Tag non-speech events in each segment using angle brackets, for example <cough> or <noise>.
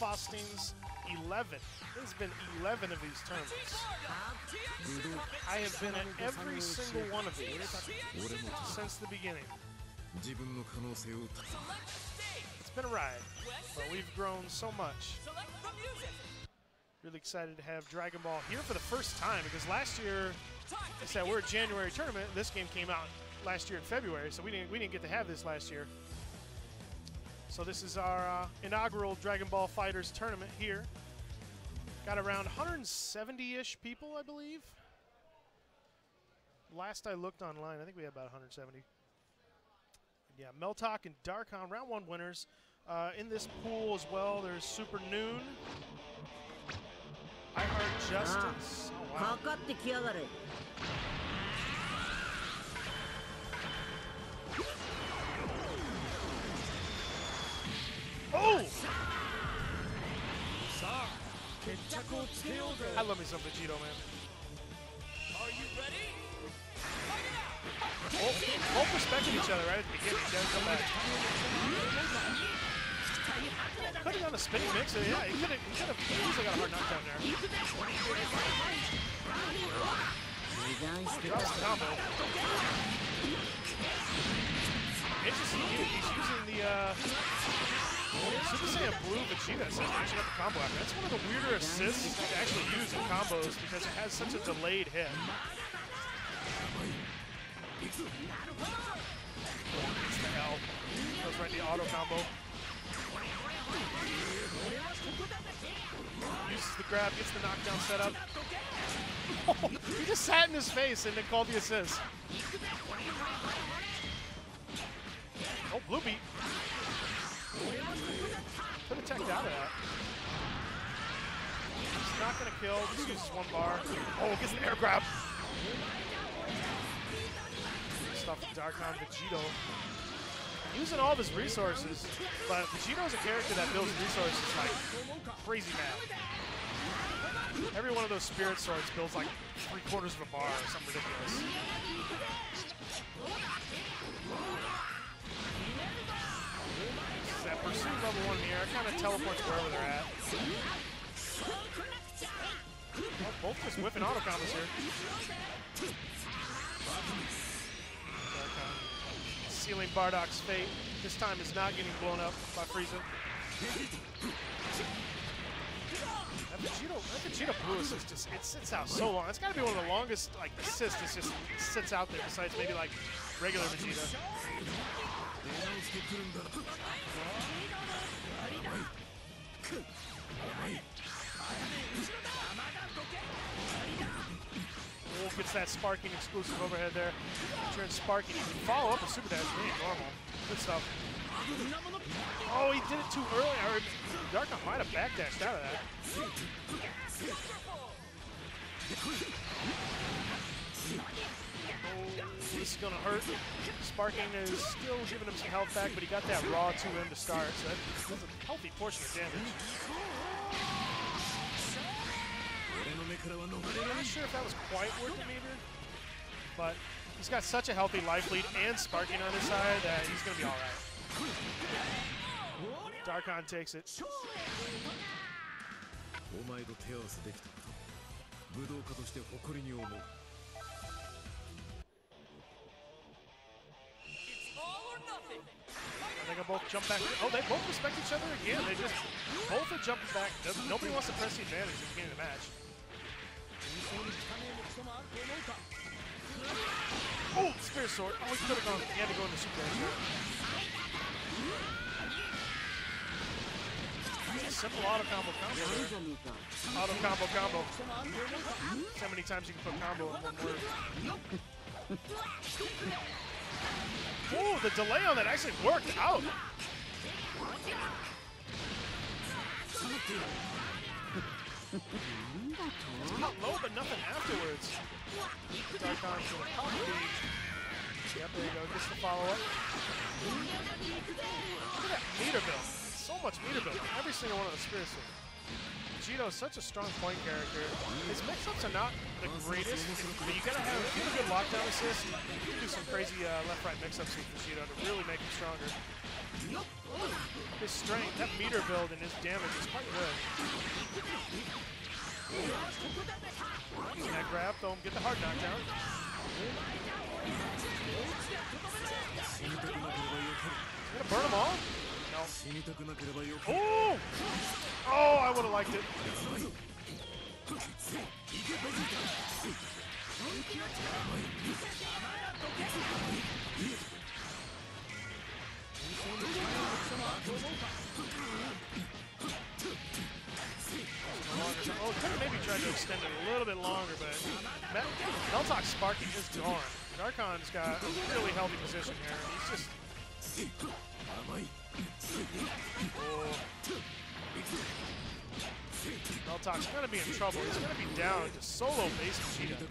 Faustings 11. There's been 11 of these tournaments. I have been at every single one of these since the beginning. It's been a ride, but we've grown so much. Really excited to have Dragon Ball here for the first time because last year, I said we're a January tournament. This game came out last year in February, so we didn't we didn't get to have this last year. So this is our uh, inaugural Dragon Ball Fighters tournament here. Got around 170-ish people, I believe. Last I looked online, I think we had about 170. Yeah, Meltock and Darkon, round one winners. Uh, in this pool as well, there's Super Noon. I Heart Justice. Oh, wow. Oh! I love me some Vegito, man. Are you ready? Both, both respected each other right at the beginning. Then come back. Could have done a spinning mixer. Yeah, he could have. He could have easily got a hard knockdown there. Drops the combo. Interesting. He's using the. Uh, Super Saiyan Blue Vegeta since finishing up the combo after. That's one of the weirder assists to actually use in combos because it has such a delayed hit. Gets the L. Goes right the auto combo. Uses the grab, gets the knockdown set up. <laughs> he just sat in his face and then called the assist. Oh, blue beat. Could have checked out of that. He's not gonna kill, just uses one bar. Oh, gets the air grab. Stuff Darkon Vegito. Using all of his resources, but Vegito's a character that builds resources like crazy mad. Every one of those spirit swords builds like three quarters of a bar or something ridiculous. That pursuit level one here. Kind of teleports wherever they're at. Oh, both just whipping auto combos here. Sealing Bardock's fate. This time is not getting blown up by Frieza. That Vegeta, that Vegeta Blue assist just it sits out so long. It's got to be one of the longest like assists. It just sits out there. Besides maybe like regular Vegeta. Gets that sparking exclusive overhead there. Turns sparking. Follow up with super dash. Really normal. Good stuff. Oh, he did it too early. I Darkon might have backdashed out of that. Oh, this is gonna hurt. Sparking is still giving him some health back, but he got that raw 2M to start, so that's a healthy portion of damage. I'm not sure if that was quite worth the meter, but he's got such a healthy life lead and Sparking on his side that he's going to be all right. Darkon takes it. They can both jump back. Oh, they both respect each other again. They just both are jumping back. Nobody wants to press the advantage at the beginning of the match. Oh, Spirit Sword. Oh, he could have gone. He had to go into Super Sword. Simple auto combo combo. Right? Auto combo combo. How many times you can put combo in one word. oh, the delay on that actually worked out. Not low, but nothing afterwards. Darkon's pop the Yep, there you go. Gets the follow up. Look at that meter build. So much meter build. Every single one of the spirit sword. Vegito such a strong point character. His mix-ups are not the greatest, but you gotta have a good lockdown assist. You can do some crazy uh, left-right mix-ups with Vegito to really make him stronger. His strength, that meter build, and his damage is quite good. That grab, throw him, get the hard knockdown. Gonna burn them all? Oh! Oh, I would have liked it. Oh, could have maybe tried to extend it a little bit longer, but Mel- Meltock Sparky is gone. Darkon's got a really healthy position here. He's just Meltock's gonna be in trouble. He's gonna be down to solo Base Vegeta.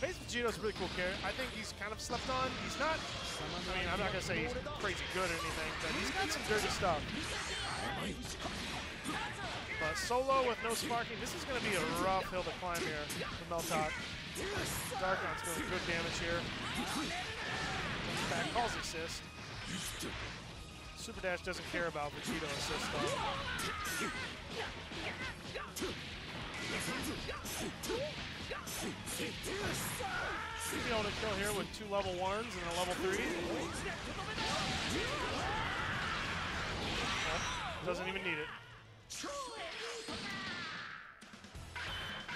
Base Vegeta's a really cool character. I think he's kind of slept on. He's not, I mean, I'm not gonna say he's crazy good or anything, but he's got some dirty stuff. But solo with no sparking, this is gonna be a rough hill to climb here for Meltock. Darkon's doing good damage here. Back calls assist. Super Dash doesn't care about Vegito assist though. Be able to kill here with two level ones and a level three. Oh, doesn't even need it.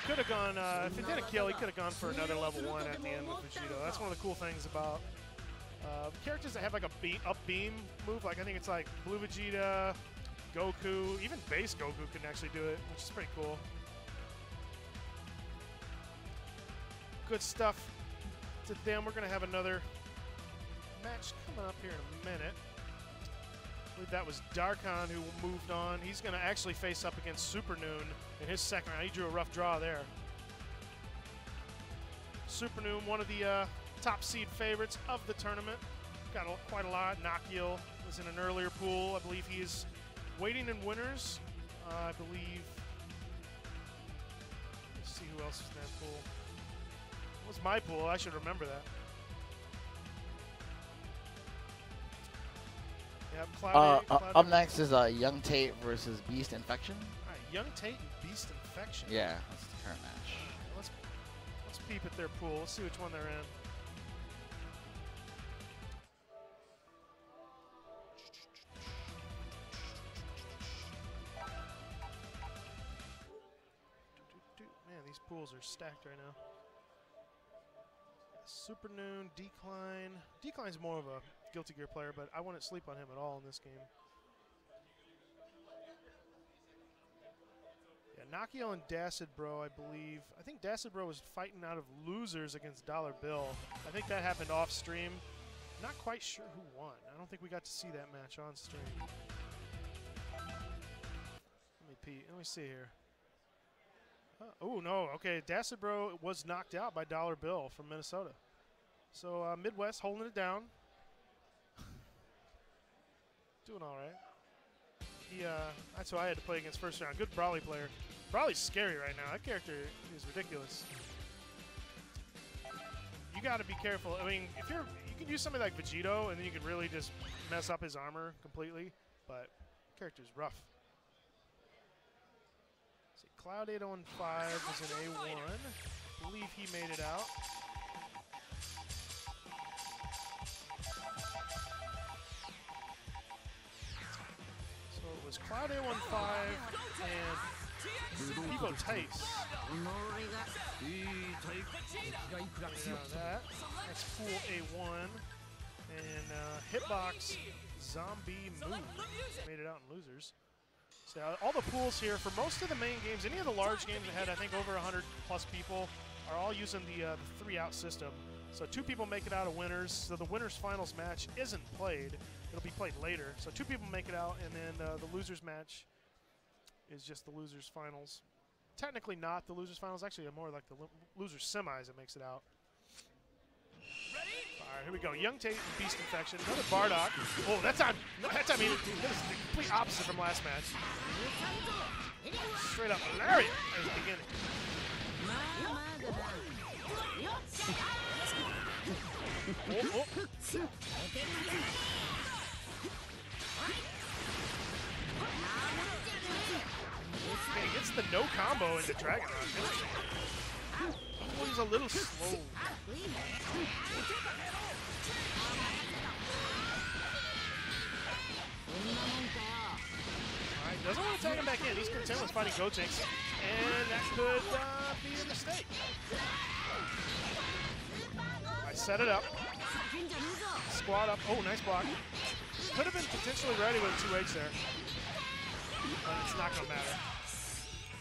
Could have gone, uh, if it didn't kill, he could have gone for another level one at the end with Vegito. That's one of the cool things about uh, characters that have like a beam, up beam move. Like I think it's like Blue Vegeta, Goku, even base Goku can actually do it, which is pretty cool. Good stuff to them. We're going to have another match coming up here in a minute. I believe that was Darkon who moved on. He's going to actually face up against Supernoon in his second round. He drew a rough draw there. Supernoon, one of the uh, top seed favorites of the tournament. Got a, quite a lot. Nakkiel was in an earlier pool. I believe he is waiting in winners. Uh, I believe. Let's see who else is in that pool. It was my pool. I should remember that. Yep, Uh, uh, up next is uh, Yungtate versus Beast Infection. All right, Yungtate and Beast Infection. Yeah, that's the current match. Alright, Let's let's peep at their pool. Let's see which one they're in. Pools are stacked right now. Supernoon, Decline. Decline's more of a Guilty Gear player, but I wouldn't sleep on him at all in this game. Yeah, Nakio and Dacid Bro, I believe. I think Dacid Bro was fighting out of losers against Dollar Bill. I think that happened off stream. Not quite sure who won. I don't think we got to see that match on stream. Let me pee. Let me see here. Oh no. Okay, Dacid Bro was knocked out by Dollar Bill from Minnesota. So uh, Midwest holding it down. <laughs> Doing all right. He, uh, that's who I had to play against first round. Good Broly player. Broly's scary right now. That character is ridiculous. You got to be careful. I mean, if you're, you can use somebody like Vegito, and then you can really just mess up his armor completely. But character's rough. Cloud 805 is an A1. I believe he made it out. So it was Cloud 815 and People taste. That. That's pool A1. And uh, Hitbox Zombie Move. Made it out in losers. So all the pools here for most of the main games, any of the large games that had I think over 100 plus people, are all using the, uh, the three-out system. So two people make it out of winners. So the winners finals match isn't played; it'll be played later. So two people make it out, and then uh, the losers match is just the losers finals. Technically not the losers finals. Actually, more like the lo- losers semis that makes it out. All right, here we go. Young Tate and Beast Infection. Another Bardock. Oh, that's on. That's I mean, is the complete opposite from last match. Straight up Larry at the beginning. oh, oh. Gets the no combo into Dragon. He's a little slow. Alright, doesn't want to tag him back in. He's content with fighting Gotenks. And that could uh, be a mistake. I set it up. Squat up. Oh, nice block. Could have been potentially ready with two eggs there. But it's not going to matter.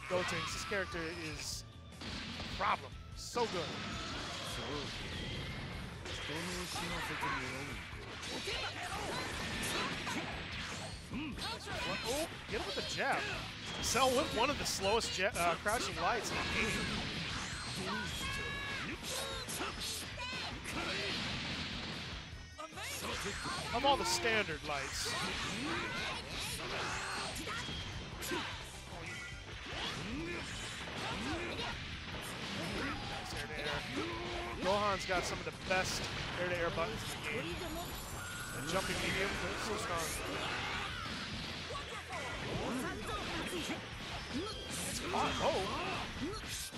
Gotenks, this character is problem. So good. Oh, get him with the jab. Cell with one of the slowest ja uh, crouching lights in the game. I'm all the standard lights. Gohan's got some of the best air to air buttons in the game. The jumping medium, so strong. It's caught. Oh. He's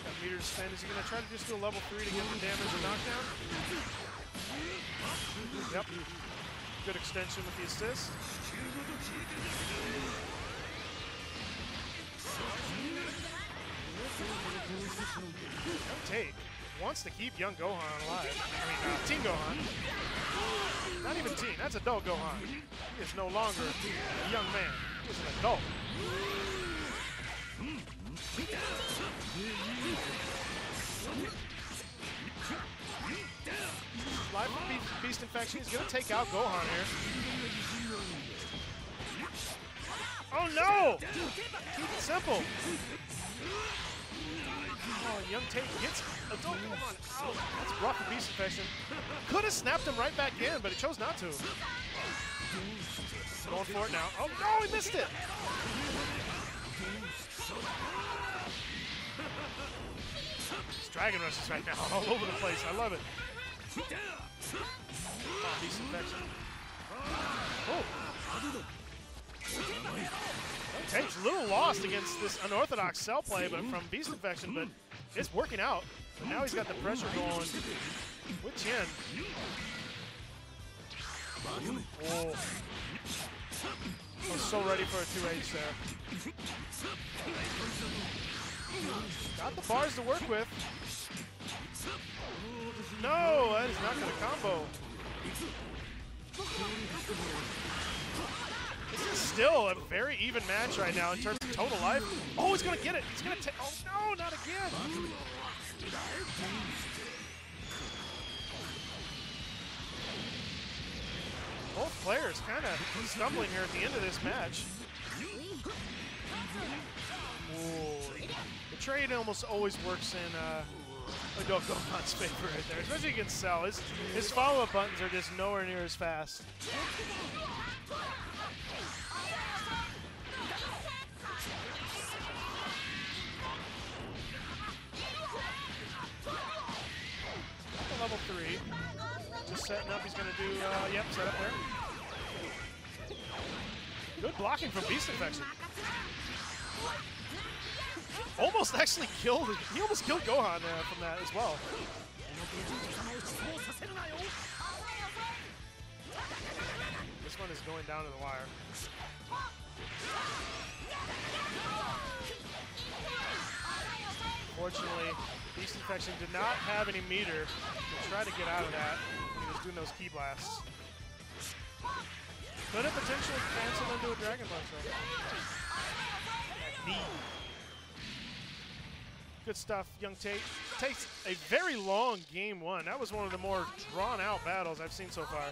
got meter to spend. Is he going to try to just do a level three to get the damage and knockdown? Yep. Good extension with the assist. Tate wants to keep young Gohan alive. I mean, uh, Teen Gohan. Not even teen, that's adult Gohan. He is no longer a young man. He is an adult. Live with Beast, Infection. He's going to take out Gohan here. Oh no! Keep it simple. Oh, Yungtate gets adult Gohan out. That's rough for Beast Infection. <laughs> Could have snapped him right back in, but he chose not to. Going for it now. Oh no, he missed it! It's Dragon Rushes right now, <laughs> all over the place. I love it. Oh, Beast Infection. Oh. Tate's a little lost against this unorthodox cell play, but from Beast Infection, but it's working out. But now he's got the pressure going with Chin. Oh. Was so ready for a 2H there. Got the bars to work with. No, that is not going to combo. This is still a very even match right now in terms of total life. Oh, he's going to get it. He's going to take. Oh, no, not again. Both players kind of stumbling here at the end of this match. Ooh. The trade almost always works in uh, adult Gohan's favor right there, especially against Cell. His, his follow-up buttons are just nowhere near as fast. Level three. Just setting up. He's going to do, uh, yep, set up there. Good blocking from Beast Infection. Almost actually killed, he almost killed Gohan uh, from that as well. This one is going down to the wire. Fortunately, Beast Infection did not have any meter to try to get out of that when he was doing those key blasts. Could have potentially canceled into a Dragon Punch though. Good stuff, Yungtate. Takes a very long game one. That was one of the more drawn out battles I've seen so far.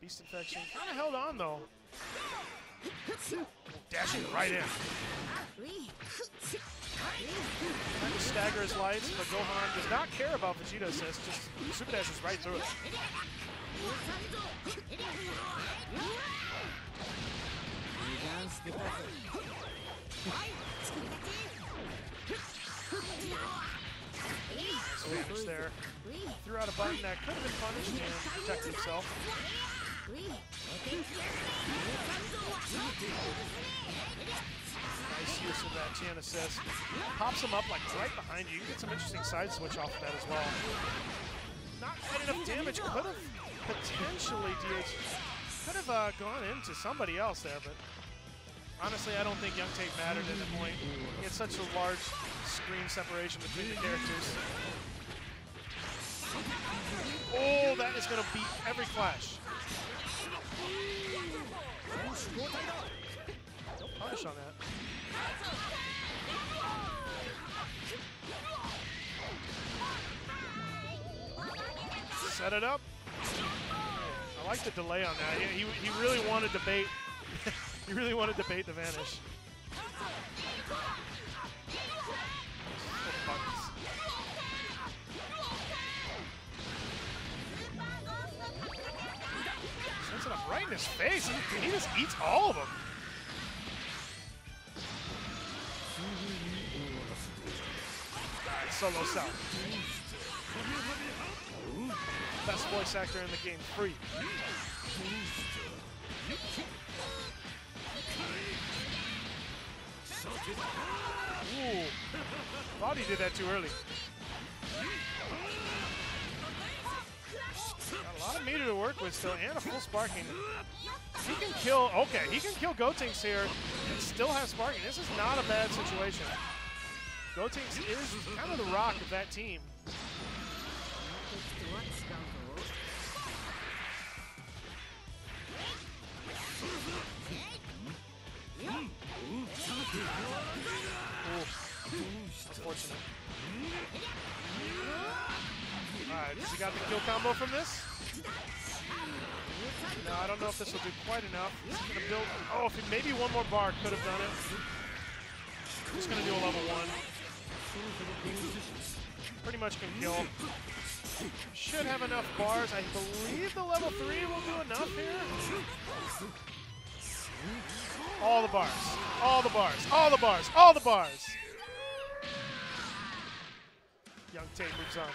Beast Infection kind of held on though. Dashing right in. Trying to stagger his lights, but Gohan does not care about Vegeta assist, just super dashes right through it. Spanish there. Threw out a button that could have been punished and protected himself. Nice use of that Chan assist. Pops him up like right behind you. You get some interesting side switch off of that as well. Not quite enough damage. Could have potentially DH could have uh, gone into somebody else there, but honestly, I don't think Yungtate mattered at that point. He had such a large screen separation between the characters. Oh, that is going to beat every clash. Punish on that. Set it up. I like the delay on that. He, he, he really wanted to bait. <laughs> he really wanted to bait the vanish. In his face. He, he just eats all of them. Solo south. Best voice actor in the game, free. Ooh. Thought he did that too early. Got a lot of meter to work with still, and a full sparking. He can kill, okay, he can kill Gotenks here and still have sparking. This is not a bad situation. Gotenks is kind of the rock of that team. Ooh. Unfortunate. Alright, got the kill combo from this? No, I don't know if this will do quite enough. Build. Oh, if maybe one more bar could have done it. Just gonna do a level one. Pretty much can kill. Should have enough bars. I believe the level three will do enough here. All the bars. All the bars. All the bars. All the bars. Young Tate moves on.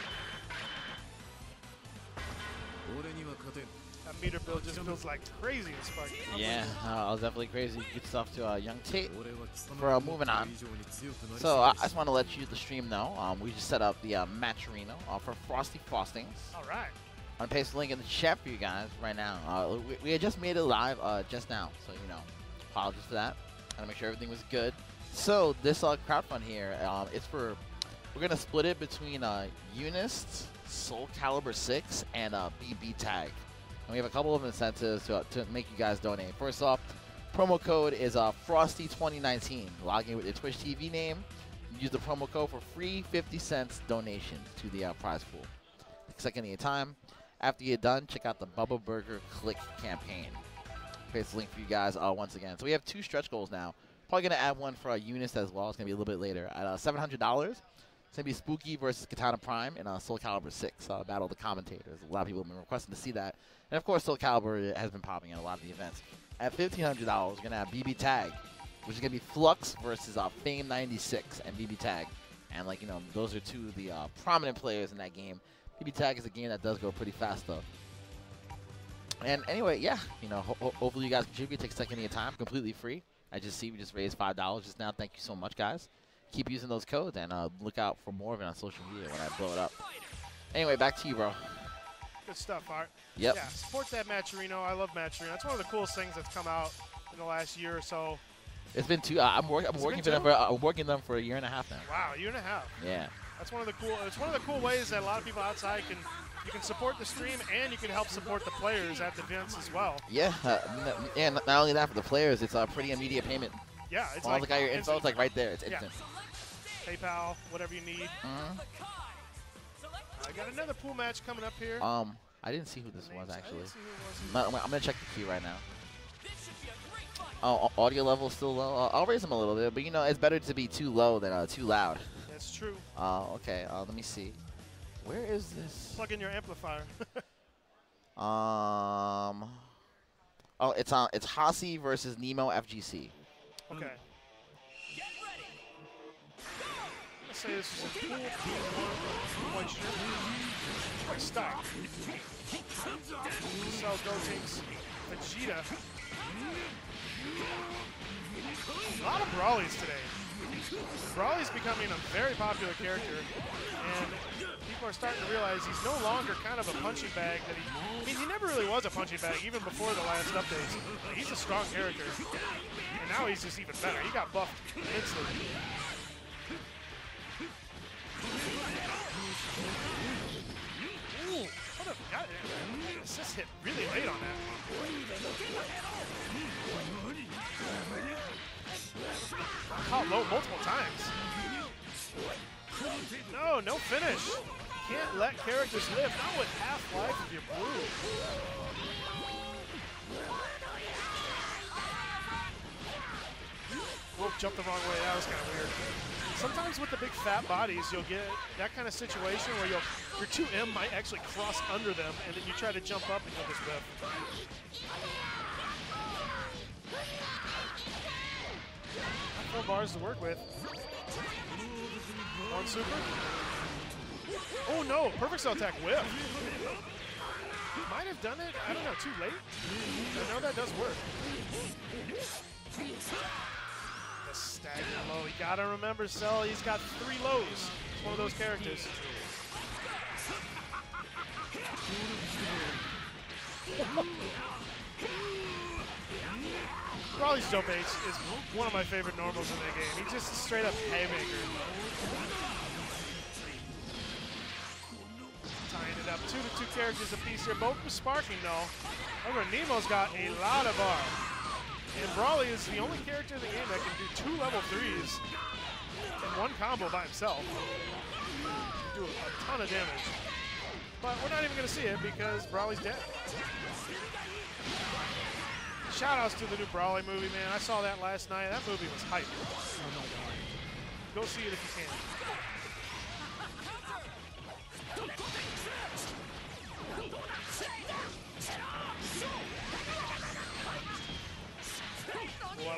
That meter build just feels like crazy in Spike. Yeah, uh, I was definitely crazy. Good stuff to uh, Yungtate for uh, moving on. So I just want to let you the stream know. Um, we just set up the uh, Matcherino uh, for Frosty Faustings. All right. I'm going to paste the link in the chat for you guys right now. Uh, we, we just made it live uh, just now, so you know, apologies for that. I want to make sure everything was good. So this crowd fund here, um, it's for we're going to split it between uh, UNIST, Soul Calibur 6, and uh, BB Tag. And we have a couple of incentives to, uh, to make you guys donate. First off, promo code is uh, Frosty2019. Log in with your Twitch TV name. Use the promo code for free 50 cents donation to the uh, prize pool. Second of time. After you're done, check out the Bubba Burger Click campaign. Paste the link for you guys uh, once again. So we have two stretch goals now. Probably going to add one for uh, our UNIST as well. It's going to be a little bit later. At uh, $700, it's going to be Spooky versus Katana Prime in uh, Soul Calibur 6, uh, Battle of the Commentators. A lot of people have been requesting to see that. And of course, Soul Calibur has been popping in a lot of the events. At $1,500, we're going to have BB Tag, which is going to be Flux versus uh, Fame 96 and BB Tag. And, like, you know, those are two of the uh, prominent players in that game. BB Tag is a game that does go pretty fast, though. And anyway, yeah, you know, ho hopefully you guys contribute. take a second of your time, completely free. I just see we just raised $5 just now. Thank you so much, guys. Keep using those codes and uh, look out for more of it on social media when I blow it up. Anyway, back to you, bro. Good stuff, Art. Yep. Yeah, support that Matcherino. I love Matcherino. That's one of the coolest things that's come out in the last year or so. It's been two. Uh, I'm, work, I'm working for them for. Uh, I'm working them for a year and a half now. Wow, a year and a half. Yeah. That's one of the cool. It's one of the cool ways that a lot of people outside can you can support the stream and you can help support the players at the events as well. Yeah. Uh, yeah. Not only that for the players, it's a pretty immediate payment. Yeah, it's All like the guy your info, it's like right there. It's Yeah. instant. PayPal, whatever you need. Mhm. I got another pool match coming up here. Um, I didn't see who this Names- was I actually. didn't see who was. I'm, I'm gonna check the queue right now. This should be a great fight. Oh, audio level is still low. Uh, I'll raise them a little bit, but you know it's better to be too low than uh, too loud. That's true. Uh, okay, uh, let me see. Where is this? Plug in your amplifier. <laughs> Um. Oh, it's on. It's Hossy versus Nemo FGC. okay. Say this is a cool P1 quite sure. Quite stock. Cell Gotenks, Vegeta. A lot of Brolys today. Broly's becoming a very popular character, and people are starting to realize he's no longer kind of a punching bag that he. I mean, he never really was a punching bag, even before the last updates. He's a strong character, and now he's just even better. He got buffed immensely. Ooh, what a got it. Assist hit really late on that. Caught low multiple times. No, no finish. Can't let characters live. Not with half life if you're blue. Whoop, jumped the wrong way. That was kind of weird. Sometimes with the big fat bodies, you'll get that kind of situation where you'll, your 2M might actually cross under them, and then you try to jump up and you'll just. Not Four bars to work with. One super. Oh no, perfect cell attack whiff. Might have done it, I don't know, too late? I know that does work. The low. You gotta remember, Cell, he's got three lows. He's one of those characters. Raleigh's Dope H is one of my favorite normals in the game. He's just a straight up haymaker. Tying it up. Two to two characters apiece here. Both with sparking though. However, Nemo's got a lot of bar. And Broly is the only character in the game that can do two level threes in one combo by himself. Do a ton of damage. But we're not even going to see it because Broly's dead. Shout outs to the new Broly movie, man. I saw that last night. That movie was hype. Oh Go see it if you can. <laughs>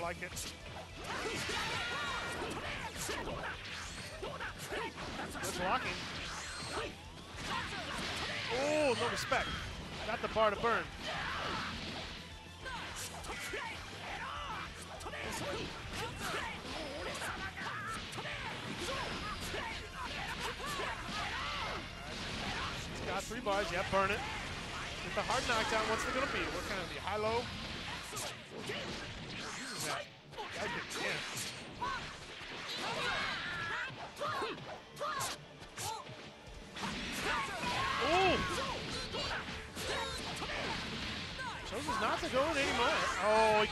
like it. Good blocking. Oh, no respect. Got the bar to burn. He's got three bars. Yeah, burn it. Get the hard knockdown. What's it going to be? What kind of be? High Chooses not to go in anymore. Oh,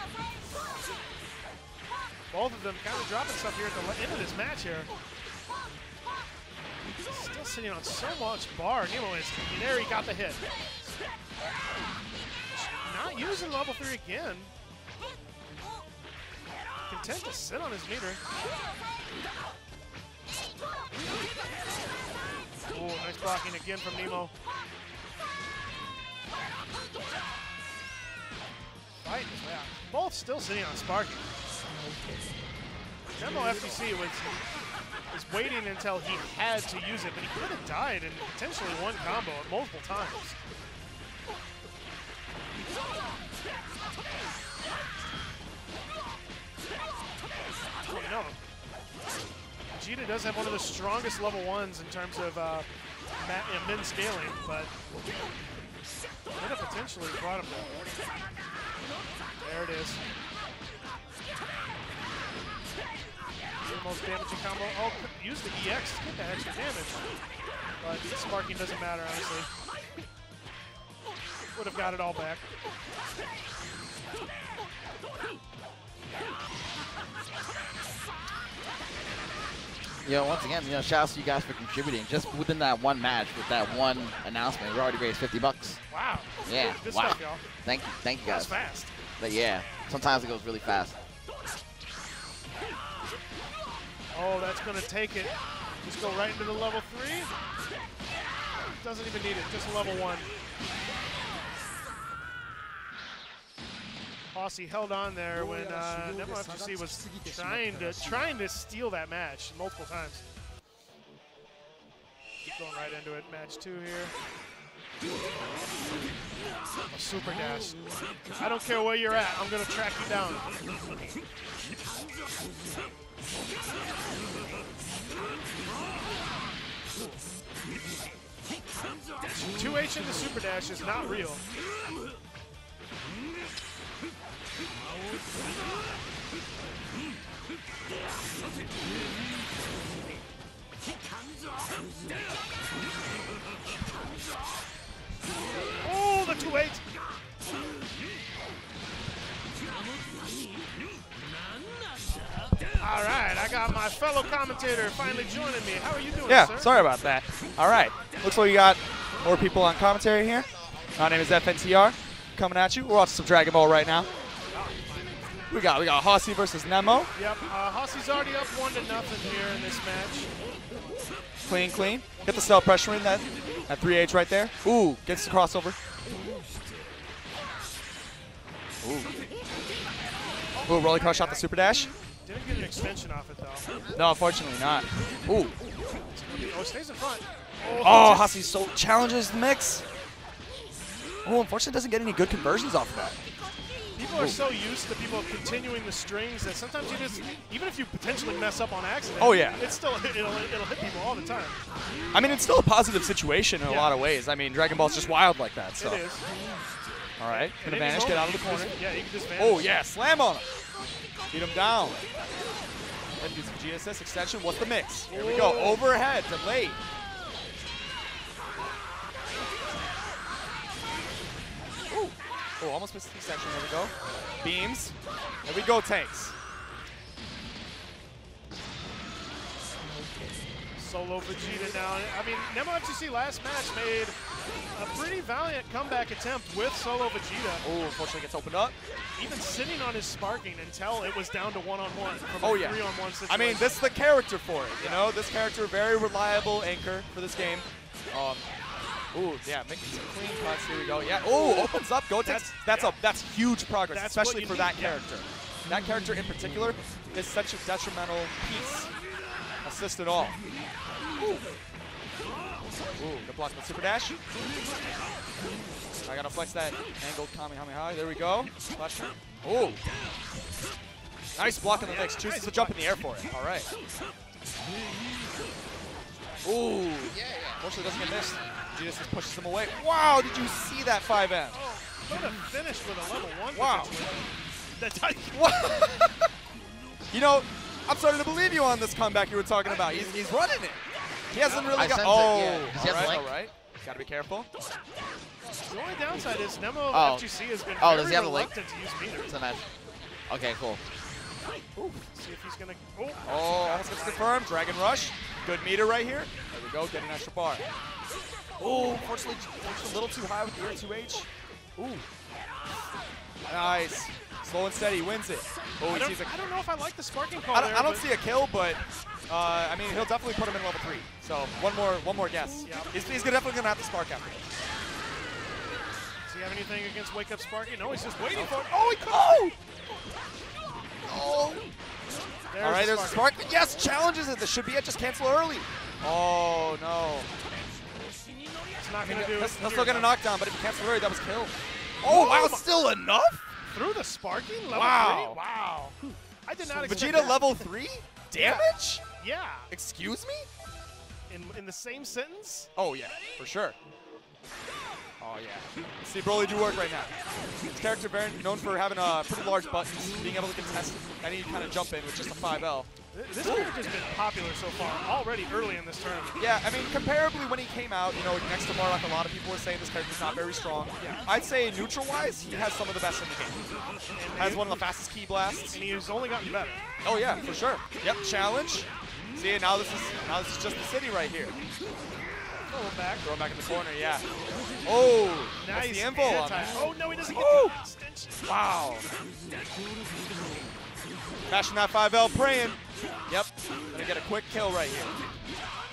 both of them kind of dropping stuff here at the end of this match here. Still sitting on so much bar. Nemo is there. He got the hit. Not using level three again. Content to sit on his meter. Oh, nice blocking again from Nemo. Way out. Both still sitting on Sparky. Nemo FGC was, was waiting until he had to use it, but he could have died in potentially one combo multiple times. Vegeta does have one of the strongest level ones in terms of uh, min scaling, but could have potentially brought him down. There it is. The most damaging combo. Oh, use the EX to get that extra damage. But sparking doesn't matter, honestly. Would have got it all back. You know, once again, you know, shout out to you guys for contributing. Just within that one match, with that one announcement, we already raised 50 bucks. Wow. Yeah, Good wow. stuff. Thank you, thank you That guys. fast. But yeah, sometimes it goes really fast. Oh, that's going to take it. Just go right into the level three. Doesn't even need it, just level one. Hossy held on there when uh, Nemo FGC was trying to trying to steal that match multiple times. Going right into it, match two here. A super dash. I don't care where you're at, I'm gonna track you down. 2H in the super dash is not real. Oh, the 2-8! All right, I got my fellow commentator finally joining me. How are you doing, Yeah, sir? sorry about that. All right. Looks like we got more people on commentary here. My name is FNTR, coming at you. We're watching some Dragon Ball right now. We got we got Hossy versus Nemo. Yep, uh, Hossy's already up one to nothing here in this match. Clean, clean. Get the cell pressure in that at 3H right there. Ooh, gets the crossover. Ooh. Ooh, Rolly Crush out the super dash. Didn't get an extension off it though. No, unfortunately not. Ooh. Oh, stays in front. Oh, just- Hossy so challenges the mix. Oh, unfortunately doesn't get any good conversions off of that. People are so used to people continuing the strings that sometimes you just, even if you potentially mess up on accident, Oh, yeah. it's still <laughs> it'll, it'll hit people all the time. I mean, it's still a positive situation in a lot of ways. I mean, Dragon Ball's just wild like that. So, It is. all right, gonna vanish, get out of the corner. just- yeah, you can just vanish. Oh yeah, slam on him. Beat him down. Then do some GSS extension. What's the mix? Here we go. Overhead to late. Oh, almost missed the section. There we go. Beams. There we go, tanks. Solo Vegeta now. I mean, Nemo FGC last match made a pretty valiant comeback attempt with Solo Vegeta, Oh, unfortunately gets opened up. even sitting on his sparking until it was down to one-on-one from Oh a yeah. three-on-one situation. I mean, this is the character for it. You know, this character very reliable anchor for this game. Um, ooh, yeah, making some clean cuts. Here we go. Yeah. Ooh, opens up. Go takes. That's- That's yeah. a that's huge progress, That's especially for need, that yeah. character. That character in particular is such a detrimental piece. Assist it all. Ooh. Ooh, good block with super dash. I gotta flex that angled Kamehameha. There we go. Flash. Ooh. Nice block in the mix. Chooses to jump in the air for it. All right. Ooh. Unfortunately, doesn't get missed. Vegeta just pushes him away. Wow, did you see that 5M? Oh, could have finished with a level one. Wow. potentially. That <laughs> What? you know, I'm starting to believe you on this comeback you were talking about. He's, he's running it. He hasn't really I got. sense it, Oh, yeah. Does he have all right, link? all right. Gotta be careful. The only downside is Nemo Oh. FGC has been Oh, very does he have a link? reluctant to use meters. It's a match. Okay, cool. See if he's gonna. Oh, Oh, almost gets confirmed. Dragon Rush. Good meter right here. There we go. Getting an extra bar. Oh, unfortunately, a little too high with the air 2H. Ooh. Nice. Slow and steady wins it. Oh, I he don't, sees a I don't know if I like the sparking call I don't, there, I don't see a kill, but uh, I mean he'll definitely put him in level three. So one more one more guess. Yeah. He's, he's definitely gonna have to spark after this. Does he have anything against Wake Up Sparky? No, he's just waiting for it. Oh, he oh! Oh. There's All right, the there's a spark. Yes, challenges it. This should be it. Just cancel early. Oh no. Not mean, gonna do he'll, it. he'll still get a knockdown, but if he cancels early, that was kill. Oh, wow, my- still enough? Through the sparking level Wow. three? Wow. I did not expect Vegeta that. level three? Damage? Yeah. Excuse me? In, in the same sentence? Oh yeah, for sure. Oh yeah. See Broly do work right now. His character very known for having uh, pretty large buttons, being able to contest any kind of jump in with just a 5L. Th- This character's been popular so far, already early in this tournament. Yeah, I mean, comparably when he came out, you know, next to Marok, a lot of people were saying this character's not very strong. I'd say neutral-wise, he has some of the best in the game. Has one of the fastest key blasts. And he's only gotten better. Oh yeah, for sure. Yep, challenge. See, now this is now this is just the city right here. Pull him back. Throw him back in the corner, yeah. Oh, Nice. That's the info on that. Oh, no, he doesn't get Ooh. the extension. Wow. Mashing that 5L, praying. Yep, gonna get a quick kill right here.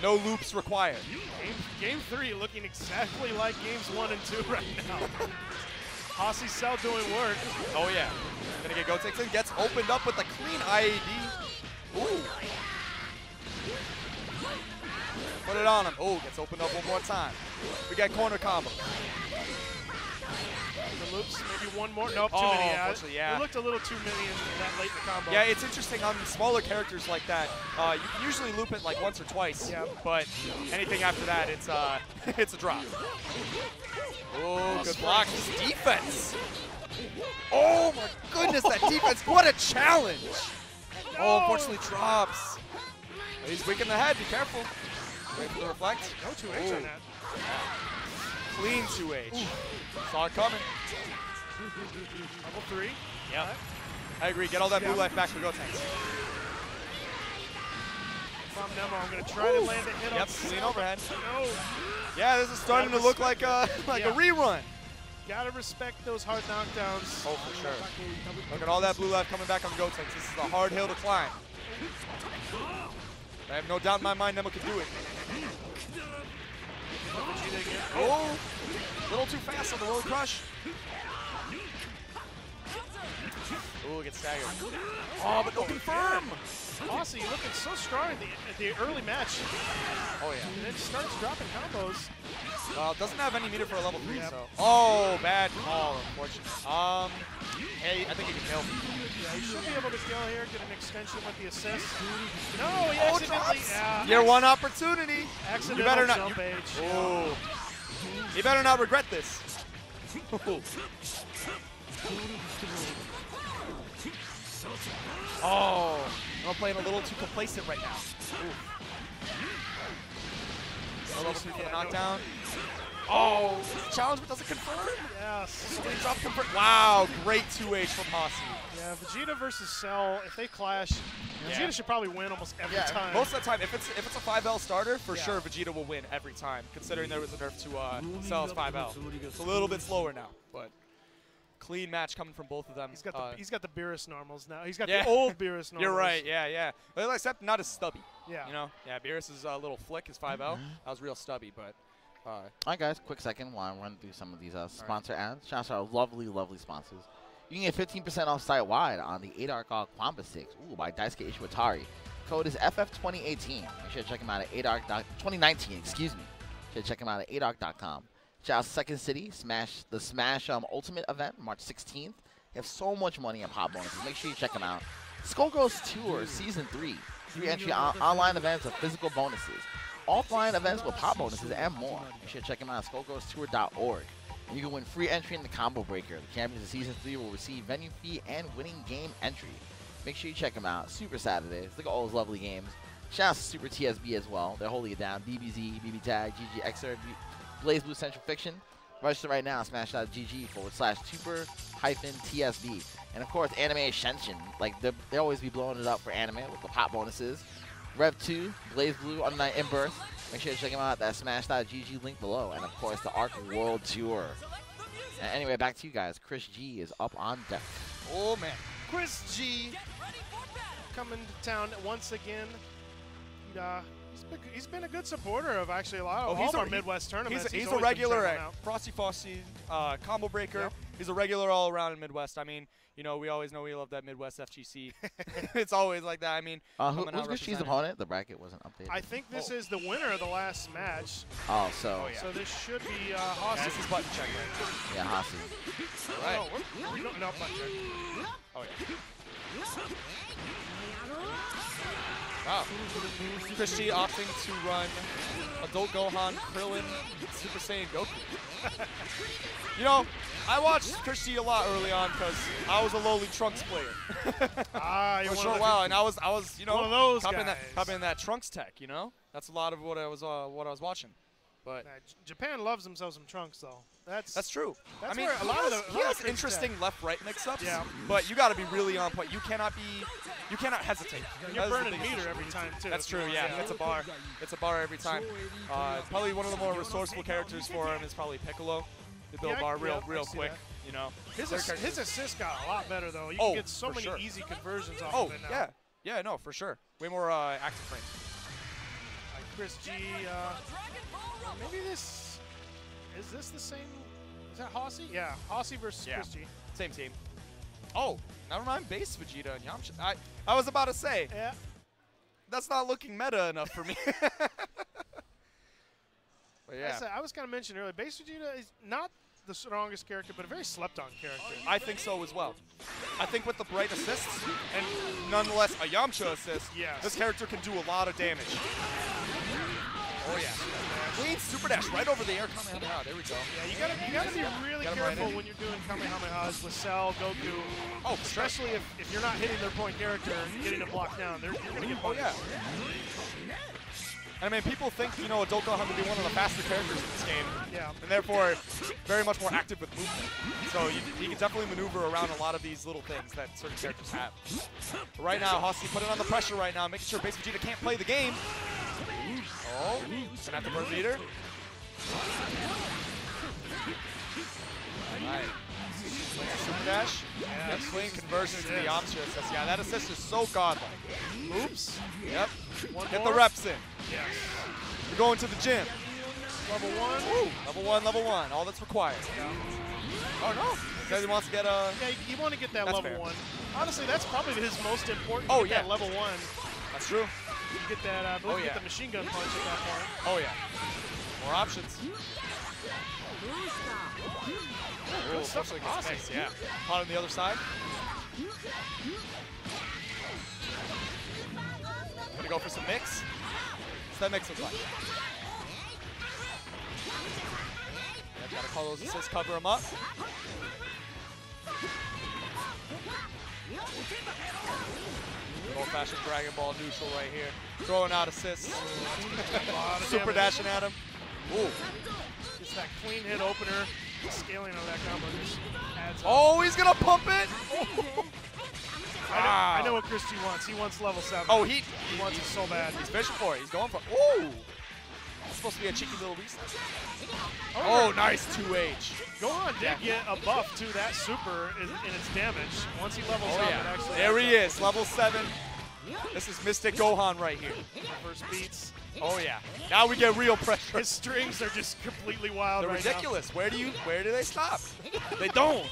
No loops required. Game, game three looking exactly like games one and two right now. Hossy Cell doing work. Oh yeah. Gonna get Gotenks in, gets opened up with a clean IAD. Ooh. Put it on him. Oh, gets opened up one more time. We got corner combo. The loops, maybe one more. Nope, too Oh, many. Yeah. yeah. It looked a little too many in that late in the combo. Yeah, it's interesting on smaller characters like that. Uh, you can usually loop it like once or twice, Yeah. but anything after that, it's uh, <laughs> it's a drop. Oh, good block. Defense. Oh my goodness, that defense! What a challenge! Oh, unfortunately drops. He's weak in the head. Be careful. Wait for the reflect. no 2H on that. Clean 2H. Saw it coming. Level three. Yep. I agree. Get all that blue Yeah. life back for Gotenks. If I'm Nemo, I'm going to try to land a hit Yep, on clean overhead. No. Yeah, this is starting to look like a <laughs> like a rerun. Gotta respect those hard knockdowns. Oh, for sure. Look at all that blue life coming back on Gotenks. This is a hard hill to climb. I have no doubt in my mind Nemo can do it. Vegeta again. Oh, a little too fast on the road crush. Oh, gets staggered. Oh, but no confirm. Hossy you're looking so strong at the, at the early match. Oh, yeah. And then starts dropping combos. Well, doesn't have any meter for a level 3, Yep. so. Oh, bad call, unfortunately. Um, hey, I think he can kill. Yeah, he should be able to kill here, get an extension with the assist. No, he Oh, accidentally. Yeah, Year one opportunity. accidental You better not. jump You, oh. You better not regret this. <laughs> oh, I'm playing a little too complacent right now. No level three for the knockdown. Oh, challenge but doesn't confirm. Yes. Split drop confirm. Wow, great 2H from Hossy. Yeah, Vegeta versus Cell, if they clash, Yeah. Vegeta should probably win almost every Yeah, time. most of the time, if it's if it's a 5L starter, for Yeah. sure Vegeta will win every time, considering there was a nerf to uh, Cell's 5L. It's a little bit slower now, but clean match coming from both of them. He's got the Uh, he's got the Beerus normals now. He's got yeah. the <laughs> old Beerus normals. You're right, yeah, yeah. Well, except not as stubby. Yeah. You know, yeah, Beerus' is uh, little flick, his 5L, that was real stubby, but uh, All right, guys, quick second while I run through some of these uh, sponsor ads. Shout out to our lovely, lovely sponsors. You can get 15% off site wide on the 8 Arc Quamba 6 ooh, by Daisuke Ishiwatari. Code is FF2018. Make sure to check them out at 8 Arc. 2019, excuse me. Should check them out at 8arc.com. Shout Second City, Smash the Smash um, Ultimate event, March 16th. They have so much money and pop bonuses. Make sure you check them out. Skullgirls Tour Season 3. Free entry on- online events with physical bonuses offline events with pop bonuses and more. Make sure you check them out at skullgirlstour.org. And you can win free entry in the Combo Breaker. The champions of Season 3 will receive venue fee and winning game entry. Make sure you check them out. Super Saturdays. Look at all those lovely games. Shout out to Super TSB as well. They're holding it down. DBZ, BB Tag, GG Xrd, BlazBlue Central Fiction. Register right now. Smash.gg forward slash super hyphen TSB. And of course, Anime Ascension. Like, they they always be blowing it up for anime with the pop bonuses. Rev 2, Blaze Blue, Under Night In-Birth. Make sure to check them out at that smash.gg link below. And of course, the Arc World Tour. And anyway, back to you guys. Chris G is up on deck. oh man. Chris G coming to town once again. He, uh, he's, been, he's been a good supporter of actually a lot of Oh, all a- our he- Midwest tournaments. He's a, he's a regular checking at. Frosty Fossy, uh, Combo Breaker. Yep. He's a regular all around in Midwest. I mean, you know, we always know we love that Midwest FGC. <laughs> <laughs> it's always like that. I mean, Uh, who, who's out Chris G's representing. opponent? The bracket wasn't updated. I think this Oh. is the winner of the last match. oh, so, yeah. So this should be uh, Hossy. That's his button check right yeah, Hossy. there. Right. No, we're- no, no, button check. Oh, yeah. Wow. Chris opting to run Adult Gohan, Krillin, Super Saiyan Goku. <laughs> you know, I watched Chris a lot early on because I was a lowly Trunks player <laughs> Ah, for a short while, and I was, I was, you know, One of those copying that, guys. copying that Trunks tech. You know, that's a lot of what I was, uh, what I was watching. But J- Japan loves themselves some trunks, though. That's that's true. That's I mean, a lot of has, the- he has interesting left-right mix-ups. Yeah. But you got to be really on point. You cannot be, you cannot hesitate. and you're burning meter every time too. That's true. Yeah, it's a bar. It's a bar every time. Uh, probably one of the more resourceful characters for him is probably Piccolo. They build Yeah, bar real, yeah, real quick. that. You know. His, ass- his assist got a lot better though. You Oh, can get so many sure. easy conversions off Oh of it now. yeah, yeah, no, for sure. Way more uh, active frames. Like Chris G. Uh, maybe this is this the same? Is that Hossy? Yeah, Hossy versus Yeah. Chris G. Same team. Oh, never mind. Base Vegeta and Yamcha. I, I was about to say Yeah. that's not looking meta enough for me. <laughs> but I, yeah, said, I was kind of mentioning earlier, Base Vegeta is not the strongest character, but a very slept-on character. I think so as well. I think with the bright assists and nonetheless a Yamcha assist, Yes. this character can do a lot of damage. Oh yeah. Super dash right over the air Kamehameha. There we go. Yeah, you gotta you gotta be really Got him right careful when you're doing Kamehamehas with Cell, Goku, Oh, for sure. especially if, if you're not hitting their point character and getting a block down. They're, you're gonna get Oh yeah. I mean, people think you know Adult Gohan to be one of the faster characters in this game, Yeah. and therefore very much more active with movement. So you, he can definitely maneuver around a lot of these little things that certain characters have. But right now, Hossy putting on the pressure right now, making sure Base Vegeta can't play the game. Oh, have to burn meter. Alright. Super dash. Yep, clean conversion to the Yamcha assist. Yeah, that assist is so godlike. Oops. Yep. One Get more. the reps in. Yes. You're going to the gym. Level one. Level one, level one. All that's required. Oh no. Says he wants to get a. Yeah, you, want to get that level fair. one. Honestly, that's probably his most important. Oh, yeah. Level one. That's true. You get that. Uh, I believe Oh, yeah. get the machine gun punch at that point. Oh yeah. More options. Oh, especially against Awesome. Yeah. Caught on the other side. Gonna go for some mix. What's that mix look like? Yeah, gotta call those assists, cover him up. Good old-fashioned Dragon Ball neutral right here. Throwing out assists. <laughs> Super damage. dashing at him. Ooh. Just that clean hit opener. The scaling of that combo just adds up. Oh, he's gonna pump it. I, know, I know what Chris G wants. He wants level seven. Oh, he he wants it so bad. he's fishing for it. He's going for it. Ooh. That's supposed to be a cheeky little reset. Oh, nice 2H. Gohan did get a buff to that super in, in its damage. Once he levels Oh up, it yeah. actually There he adds is, level seven. This is Mystic Gohan right here. First beats. Oh yeah. Now we get real pressure. His strings are just completely wild They're right ridiculous. Where do you where do they stop? They <laughs> don't.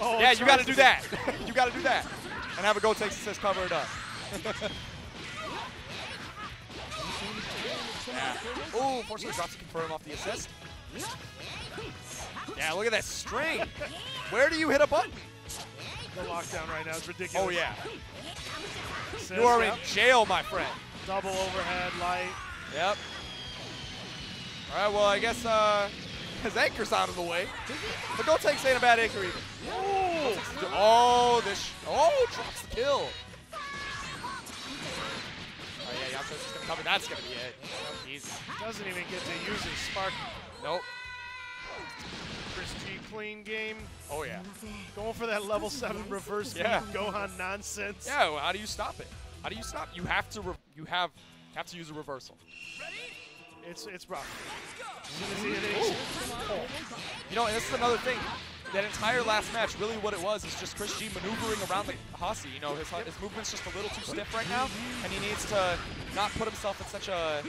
Oh, Yeah, you got to right. do that. you got to do that. And have a Gotenks assist cover it up. <laughs> yeah. Ooh, fortunately drops to confirm off the assist. Yeah, look at that string. Where do you hit a button? The lockdown right now is ridiculous. Oh yeah. Assist, You are in jail, my friend. Double overhead light. Yep. All right, well, I guess uh, his anchor's out of the way. But don't take saying a bad anchor either. Ooh. Oh, this. Oh, drops the kill. Oh, yeah, Yamcha's just gonna cover. That's gonna be it. Easy. Doesn't even get to use his spark. Nope. Chris G clean game. Oh, yeah. Going for that level seven reverse Yeah. Gohan nonsense. Yeah, well, how do you stop it? How do you stop? You have to. Re- you have have to use a reversal. It's it's rough. As soon as he hit it, You know, and this is another thing. That entire last match, really what it was is just Chris G maneuvering around the Hossy. You know, his, his movement's just a little too stiff right now, and he needs to not put himself in such a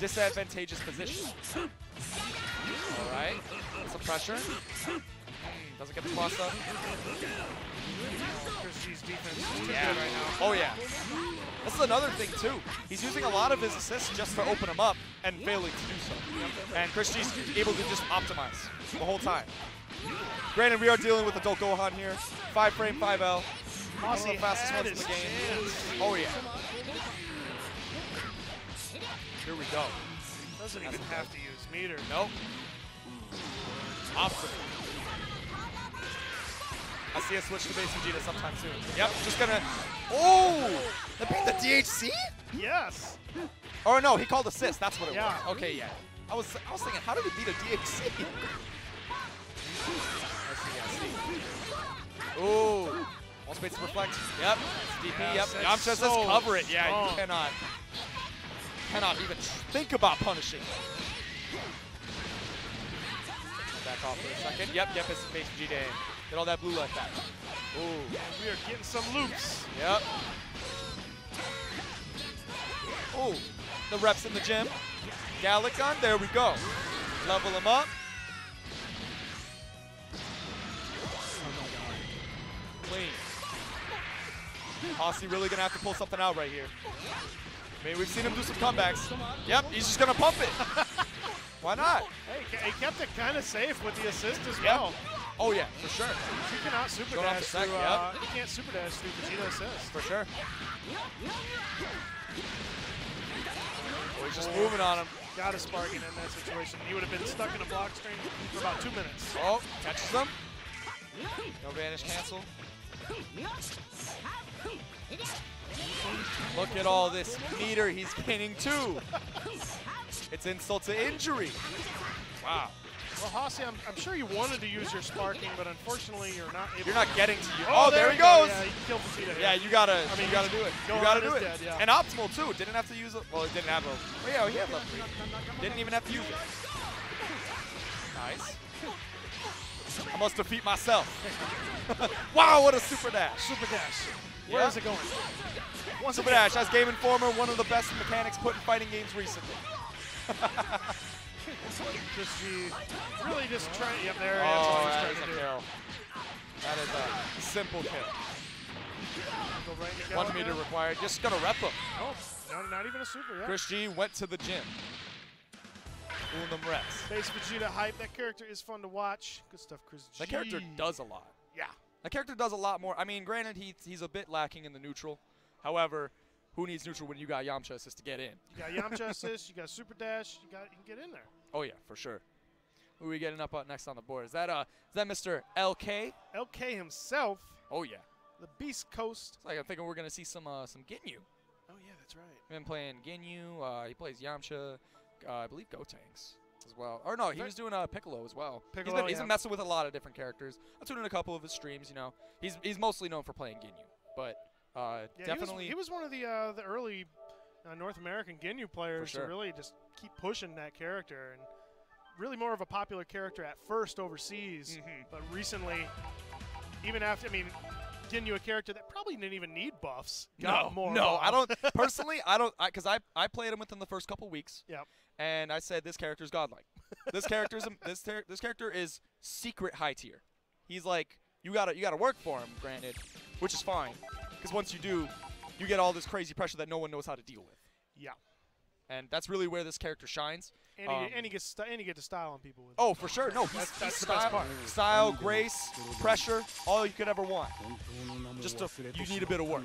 disadvantageous position. All right, some pressure. Doesn't get the cross up. Chris G's defense is Yeah. right now. Oh yeah. This is another thing too. He's using a lot of his assists just to open him up and failing to do so. And Chris G's able to just optimize the whole time. Granted, we are dealing with adult Gohan here. Five frame, 5L. One of the fastest ones in the game. chance. Oh yeah. Here we go. Doesn't even have to use meter. Nope. Opposite. I see a switch to base Vegeta sometime soon. Yep, just gonna. Oh! That beat the DHC? Yes. Or no, he called assist. That's what it Yeah. was. Okay, yeah. I was I was thinking, how did he beat a DHC? I see, I see. Ooh. All space to reflect. Yep. It's DP. Yes, yep. that's Yamcha says so cover it. Yeah, strong. you cannot cannot even think about punishing. Back off for a second. Yep, yep, it's face G Day. Get all that blue life back. Ooh. We are getting some loops. Yep. Ooh. The reps in the gym. Galick Gun. There we go. Level him up. Clean. Hossy really gonna have to pull something out right here. I mean, we've seen him do some comebacks. Yep, he's just gonna pump it. <laughs> Why not? Hey, he kept it kind of safe with the assist as Yep. well. Oh yeah, for sure, You cannot super Going off dash the sec, through. Uh, you can't super dash through Vegeta assist. for sure. Oh, he's just moving on him. Got a Sparking in that situation. He would have been stuck in a block string for about two minutes. Oh, catches him. No vanish cancel. Look at all this meter he's gaining too. <laughs> It's insult to injury. Wow. Well, Hossy, I'm, I'm sure you wanted to use your Sparking, but unfortunately you're not able You're not getting to you. Oh, Oh, there, you he go. goes. Yeah, Vegeta here. Yeah, you gotta, I mean, you gotta do it. You gotta do it. dead, yeah. And optimal too. Didn't have to use it. Well, it didn't have a. Oh yeah, he had three. Didn't even have to use it. Nice. I must defeat myself. <laughs> wow, what a super dash. Super dash. Where Yeah. is it going? Once Super again, dash, as Game Informer, one of the best mechanics put in fighting games recently. Just G really just trying. Yep, there. Oh, that's all he's trying a to do. kill. That is a simple kill. Right One meter required. Just gonna rep him. Oh, no, not even a super. Yeah. Chris G went to the gym. Doing them reps. Base Vegeta hype. That character is fun to watch. Good stuff, Chris G. That character does a lot. Yeah. That character does a lot more. I mean, granted, he, he's a bit lacking in the neutral. However, who needs neutral when you got Yamcha assist to get in? You got Yamcha assist. You got super dash. You got you can get in there. Oh yeah, for sure. Who are we getting up next on the board? Is that uh is that Mr. LK? LK himself, Oh yeah. the Beast Coast. It's like I'm thinking we're gonna see some uh, some Ginyu. Oh yeah, that's right. We've been playing Ginyu. Uh, he plays Yamcha. Uh, I believe Gotenks as well. Or no, he was doing uh, Piccolo as well. he's Piccolo, been, he's yeah. been messing with a lot of different characters. I tuned in a couple of his streams. You know, he's he's mostly known for playing Ginyu, but uh, Yeah, definitely He was, he was one of the uh, the early uh, North American Ginyu players sure. to really just keep pushing that character and really more of a popular character at first overseas, Mhm. but recently, even after I mean, Ginyu a character that probably didn't even need buffs. got no, more no, I don't <laughs> personally. I don't because I, I played him within the first couple weeks. Yep. And I said this character's godlike. this character's a- this ter- this character is secret high tier. He's like you gotta you gotta work for him, granted, which is fine because once you do, you get all this crazy pressure that no one knows how to deal with, Yeah, and that's really where this character shines. and he, Um, and he gets st- and he get to style on people with. Oh, for sure. No, That's- that's the style, best part. style, grace, pressure, all you could ever want. Just a, you need a bit of work.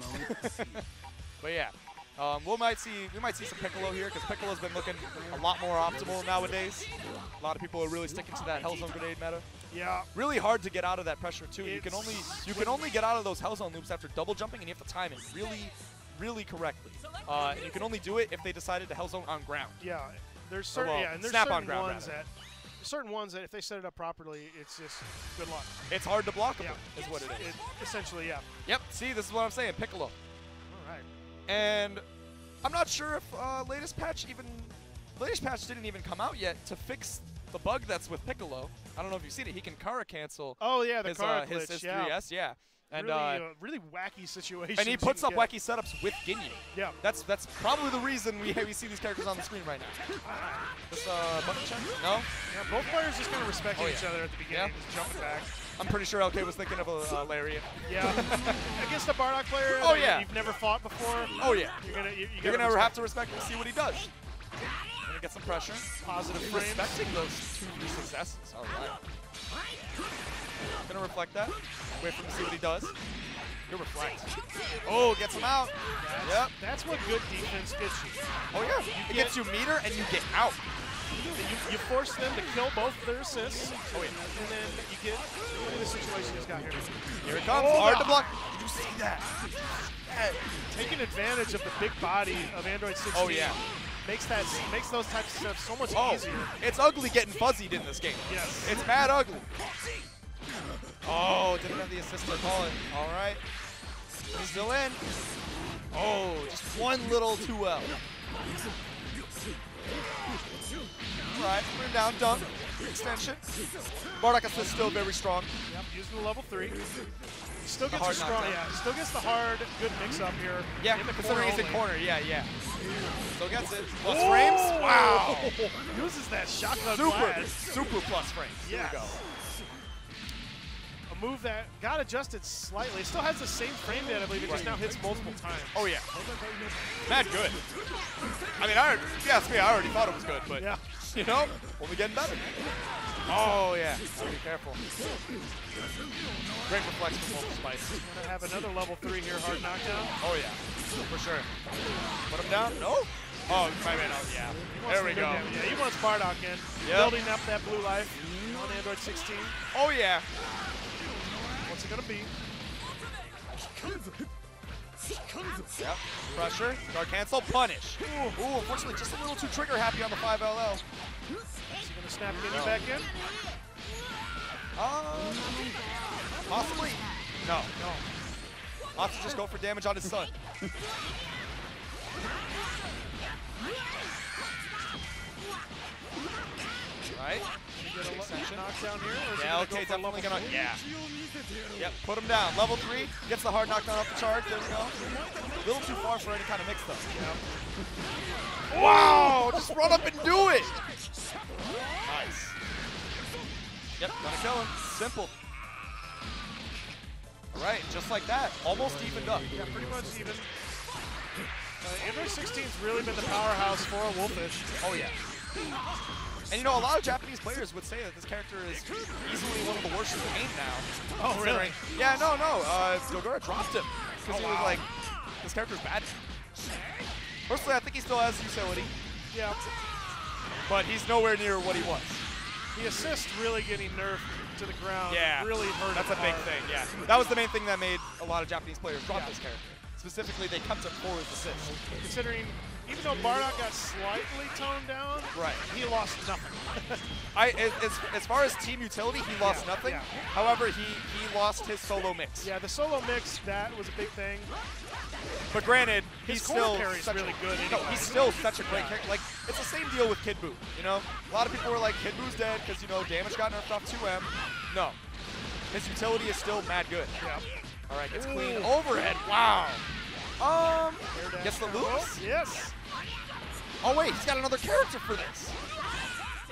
<laughs> but yeah, um, we might see we might see some Piccolo here because Piccolo's been looking a lot more optimal nowadays. A lot of people are really sticking to that Hellzone grenade meta. Yeah, Really hard to get out of that pressure too. You can only you can only get out of those Hellzone loops after double jumping, and you have to time it really, really correctly. Uh, you can only do it if they decided to Hellzone on ground. yeah. There's certain well, yeah, and there's snap on certain ground, ones rather. that certain ones that if they set it up properly, it's just good luck. It's hard to block them, Yeah, is what it is. It, essentially, yeah. Yep. See, this is what I'm saying. Piccolo. All right. And I'm not sure if uh, latest patch even latest patch didn't even come out yet to fix the bug that's with Piccolo. I don't know if you've seen it. He can Kara cancel Oh yeah, the his, car uh, his, glitch. his yeah. 3S, yeah. And really, uh, uh, really wacky situations. and he puts up wacky setups with Ginyu. Yeah. That's that's probably the reason we <laughs> we see these characters on the screen right now. This uh, button check? No, Yeah, both players just kind of respecting Oh, each other at the beginning, Yeah. just jumping back. I'm pretty sure LK was thinking of a uh, lariat. Yeah. <laughs> Against a Bardock player Oh, yeah. you've never fought before, Oh yeah, you're gonna you, you're gotta gonna have to respect and see what he does. Gonna get some pressure. positive frames. Respecting those two successes. All right. Gonna reflect that. Wait for him to see what he does. Good reflect. Oh, gets him out. Yep. That's what good defense gets you. Oh yeah. It gets you meter and you get out. You, you force them to kill both their assists, Oh yeah. and then you get look at the situation he's got here. Here it comes. Oh, Hard to block. Did you see that? Taking advantage of the big body of Android 16. Oh yeah. Makes that makes those types of stuff so much Oh, easier. it's ugly getting fuzzied in this game. Yes. It's mad ugly. Oh, didn't have the assist to call it. All right. He's still in. Oh, just one little too well. All right, put him down, dunk, extension. Bardock is still very strong. Yep, using the level three. Still gets the, hard strong, knockdown. yeah. Still gets the hard, good mix up here. Yeah, in the considering he's in corner. Yeah, yeah. Still gets it. Plus Oh! frames. Wow. <laughs> Uses that shotgun Super, blast. super plus frames. Yes. we go. A move that got adjusted slightly. It still has the same frame rate, I believe. It just now hits multiple times. Oh yeah. Mad good. I mean, I already, if you ask me, I already thought it was good, but Yeah. you know, only getting better. Oh yeah. Be careful. Great reflex from Wolf Spice. Gonna have another level three here, hard knockdown. Oh yeah, for sure. Put him down. No. Oh, my man. Oh yeah. There we go. damage. Yeah, he wants Bardock in. Yep. Building up that blue life on Android 16. Oh yeah. What's it gonna be? Yep. Pressure. Guard cancel. Punish. Ooh, Ooh, unfortunately, just a little too trigger happy on the 5LL. Snap Ginyu No. back in? Uh, possibly. No. No. Lots to just go for damage on his son. right? Get a Extension. lo- knockdown here? Or is he Yeah, okay, go definitely gonna. Yeah. Yep, put him down. Level three gets the hard knockdown off the charge. There we go. A little too far for any kind of mix though. Wow! Just run up and do it. Nice. Yep, gonna kill him. Simple. All right, just like that, almost evened up. Yeah, pretty much even. Uh, Android 16's really been the powerhouse for a Wolfish. Oh yeah. And you know, a lot of Japanese players would say that this character is easily one of the worst in the game now. Oh, really? Yeah, no, no. Uh, Dogura dropped him because Oh, he was wow. like, this character's bad. Personally, I think he still has utility, Yeah, but he's nowhere near what he was. the assist really getting nerfed to the ground. Yeah, really hurt. That's a big thing. Yeah, uh, that was the main thing that made a lot of Japanese players drop Yeah. this character. Specifically, they kept him for his assist. Considering, even though Bardock got slightly toned down, Right. he lost nothing. <laughs> I, as, as, far as team utility, he lost Yeah, nothing. yeah. However, he, he lost his solo mix. yeah, the solo mix that was a big thing. But granted, His he's still carry's such really a, good No, anyway. he's still such a great character. Like it's the same deal with Kid Buu. You know, a lot of people were like, Kid Buu's dead because you know damage got nerfed off 2M. No, his utility is still mad good. Yeah. All right, gets clean overhead. Wow. Um, gets the loops. Yes. Oh wait, he's got another character for this.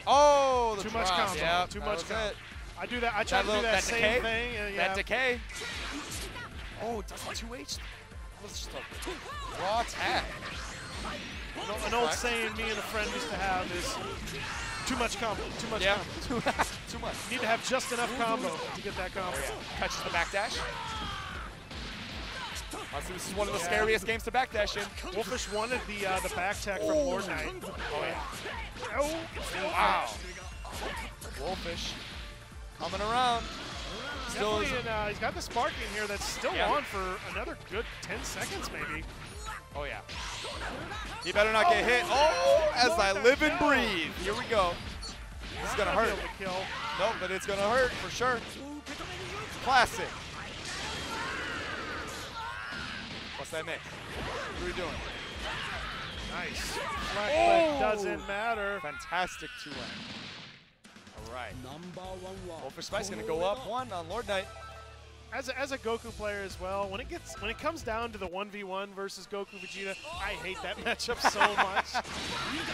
Oh, the Too much drop. combo, Yep, too much combo. I do that. I try That to little- do that, that same decay? thing. And, yeah. That decay. Oh, it does a 2H. That's just a raw tag. An old- An old saying me and a friend used to have is too much combo, too much Yeah, combo. too, <laughs> too much. You need to have just enough combo to get that combo. Catches the backdash. Honestly, this is one of the Yeah. scariest games to backdash in. Wolfish wanted the uh, the back tech from Lord Knight. Oh yeah. Oh, Wow. Wolfish coming around. Still is. And, uh, he's got the spark in here that's still Yeah. on for another good 10 seconds, maybe. oh yeah. He better not get hit. Oh, as I live and breathe. Here we go. This is gonna hurt. able to kill. Nope, but it's gonna hurt for sure. Classic. What's that mix? What are we doing? Nice. Flat Oh! doesn't matter. Fantastic 2 end. All right. Wolfish Spice is gonna go up one on Lord Knight. As a, as a Goku player as well, when it gets when it comes down to the 1v1 versus Goku Vegeta, I hate that <laughs> matchup so much.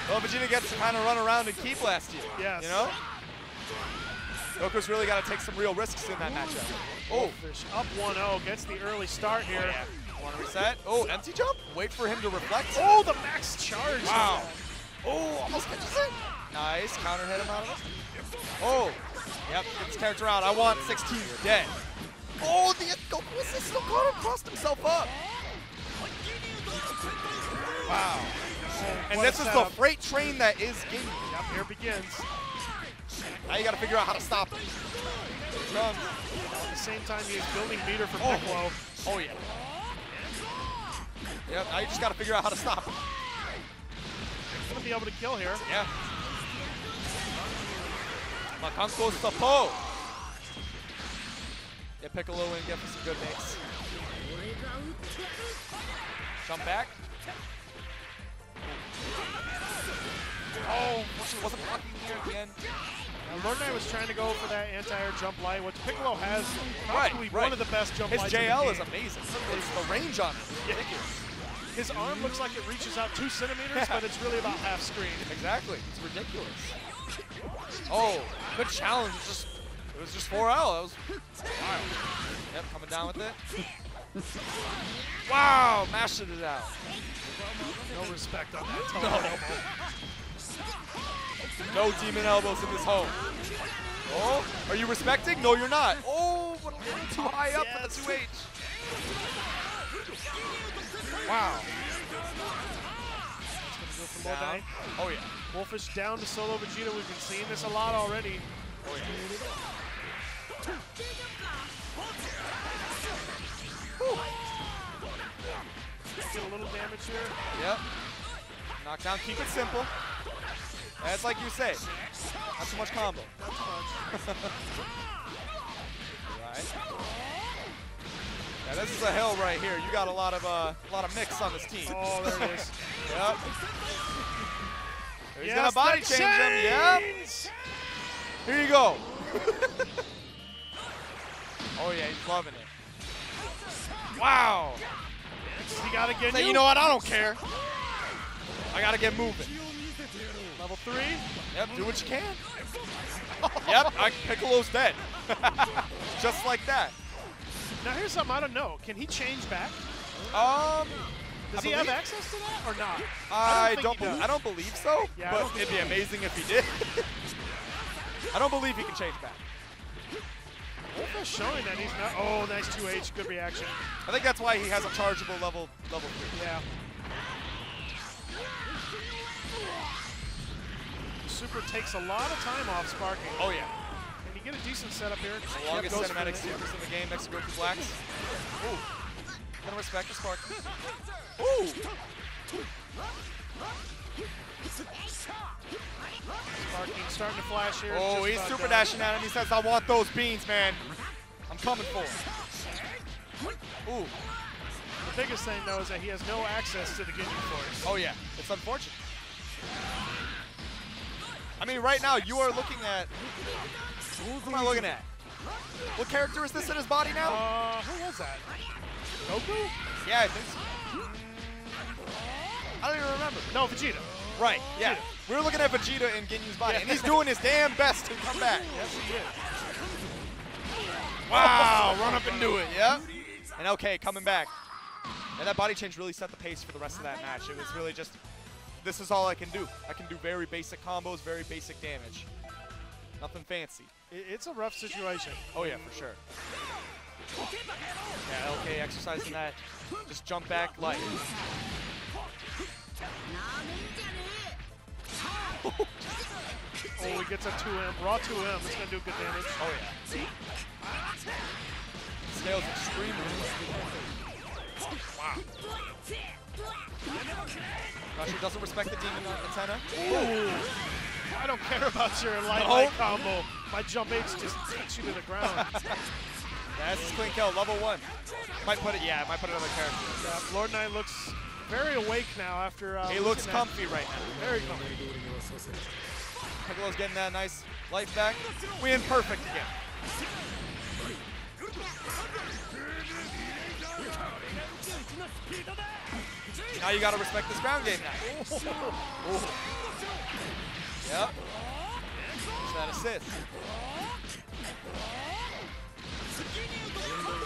Well, Vegeta gets to kind of run around and keep last year. Yes. You know? Goku's really got to take some real risks in that matchup. Oh. oh. Wolfish up 1-0, gets the early start here. Yeah. Want to reset? Oh, empty jump. Wait for him to reflect. Oh, the max charge. Wow. Oh, almost catches it. Nice. Counter hit him out of it. Oh. Yep, this character out. I want 16 dead. Oh, the Goku assist him. Crossed himself up. Wow. And What this is the freight train that is Ginyu. Yep, here it begins. Now you got to figure out how to stop him. At the same time, he's building meter for Oh. Piccolo. Oh, yeah. Yep, now you just got to figure out how to stop it. Gonna be able to kill here. Yeah. Makankosappo. Get Piccolo in, get for some good makes. Jump back. Oh, wasn't blocking here again. Now, Lord Knight was trying to go for that anti-air jump light, which Piccolo has probably right. one of the best jump His lights in the JL is amazing. It's the range on it. ridiculous. His arm looks like it reaches out two centimeters, Yeah. but it's really about half screen. Exactly. It's ridiculous. Oh, good challenge. It's just it was just 4L. That was wild. Yep, coming down with it. Wow, mashing it out. No respect on that toe elbow. No demon elbows in this home. Oh, are you respecting? No, you're not. Oh, but a little too high up for the 2H. Wow. Go for Lord Down. Oh yeah. Wolfish down to solo Vegeta. We've been seeing this a lot already. Oh yeah. Get a little damage here. Yep. Knockdown. Keep it simple. That's like you say. Not too much combo. Not too much. Right. Yeah, this is a hill right here. You got a lot of uh, a lot of mix on this team. Oh, there it is. <laughs> Yep. He's Yes, gonna body change him. Yep. Here you go. <laughs> oh yeah, he's loving it. Wow. He got to get you know what? I don't care. I gotta get moving. Level three. Yep. Do what you can. <laughs> yep. I, Piccolo's dead. Just like that. Now here's something I don't know. Can he change back? Um. Does I he have access to that or not? I don't. bel- does. I don't believe so. Yeah, but don't it'd be amazing if he did. <laughs> I don't believe he can change back. Wolfish showing that he's not. Oh, nice 2H. Good reaction. I think that's why he has a chargeable level level three. Yeah. Super takes a lot of time off sparking. Oh yeah. Get a decent setup here? The longest cinematic the- sequence in the game next to Goku Blacks. Ooh. Gonna respect the spark. Ooh. Sparking starting to flash here. Oh, he's super done. dashing at him. He says, I want those beans, man. I'm coming for him. Ooh. The biggest thing though is that he has no access to the Ginyu Force. Oh yeah. It's unfortunate. I mean, right now you are looking at. Who am I looking at? What character is this in his body now? Uh, who was that? Goku? Yeah, I think so. I don't even remember. No, Vegeta. Right, yeah. We were looking at Vegeta in Ginyu's body, and he's doing his damn best to come back. Yes, he is. Wow, run up and do it, yeah? And okay, coming back. And that body change really set the pace for the rest of that match. It was really just, this is all I can do. I can do very basic combos, very basic damage. Nothing fancy. It's a rough situation. Oh yeah, for sure. Yeah, okay, exercising that. Just jump back light. Oh, he gets a 2M, raw 2M. It's going to do good damage. Oh yeah. Scales extremely Wow. Crusher doesn't respect the demon uh, antenna. Ooh. I don't care about your light No. light combo. My jump H just takes you to the ground. That's clean kill, level one. Might put it, yeah, might put another character. Yeah, Lord Knight looks very awake now after. Uh, He looks comfy right now. Very comfy. Piccolo's getting that nice life back. We in perfect again. Now you gotta respect this ground game now. <laughs> Yep. There's that assist.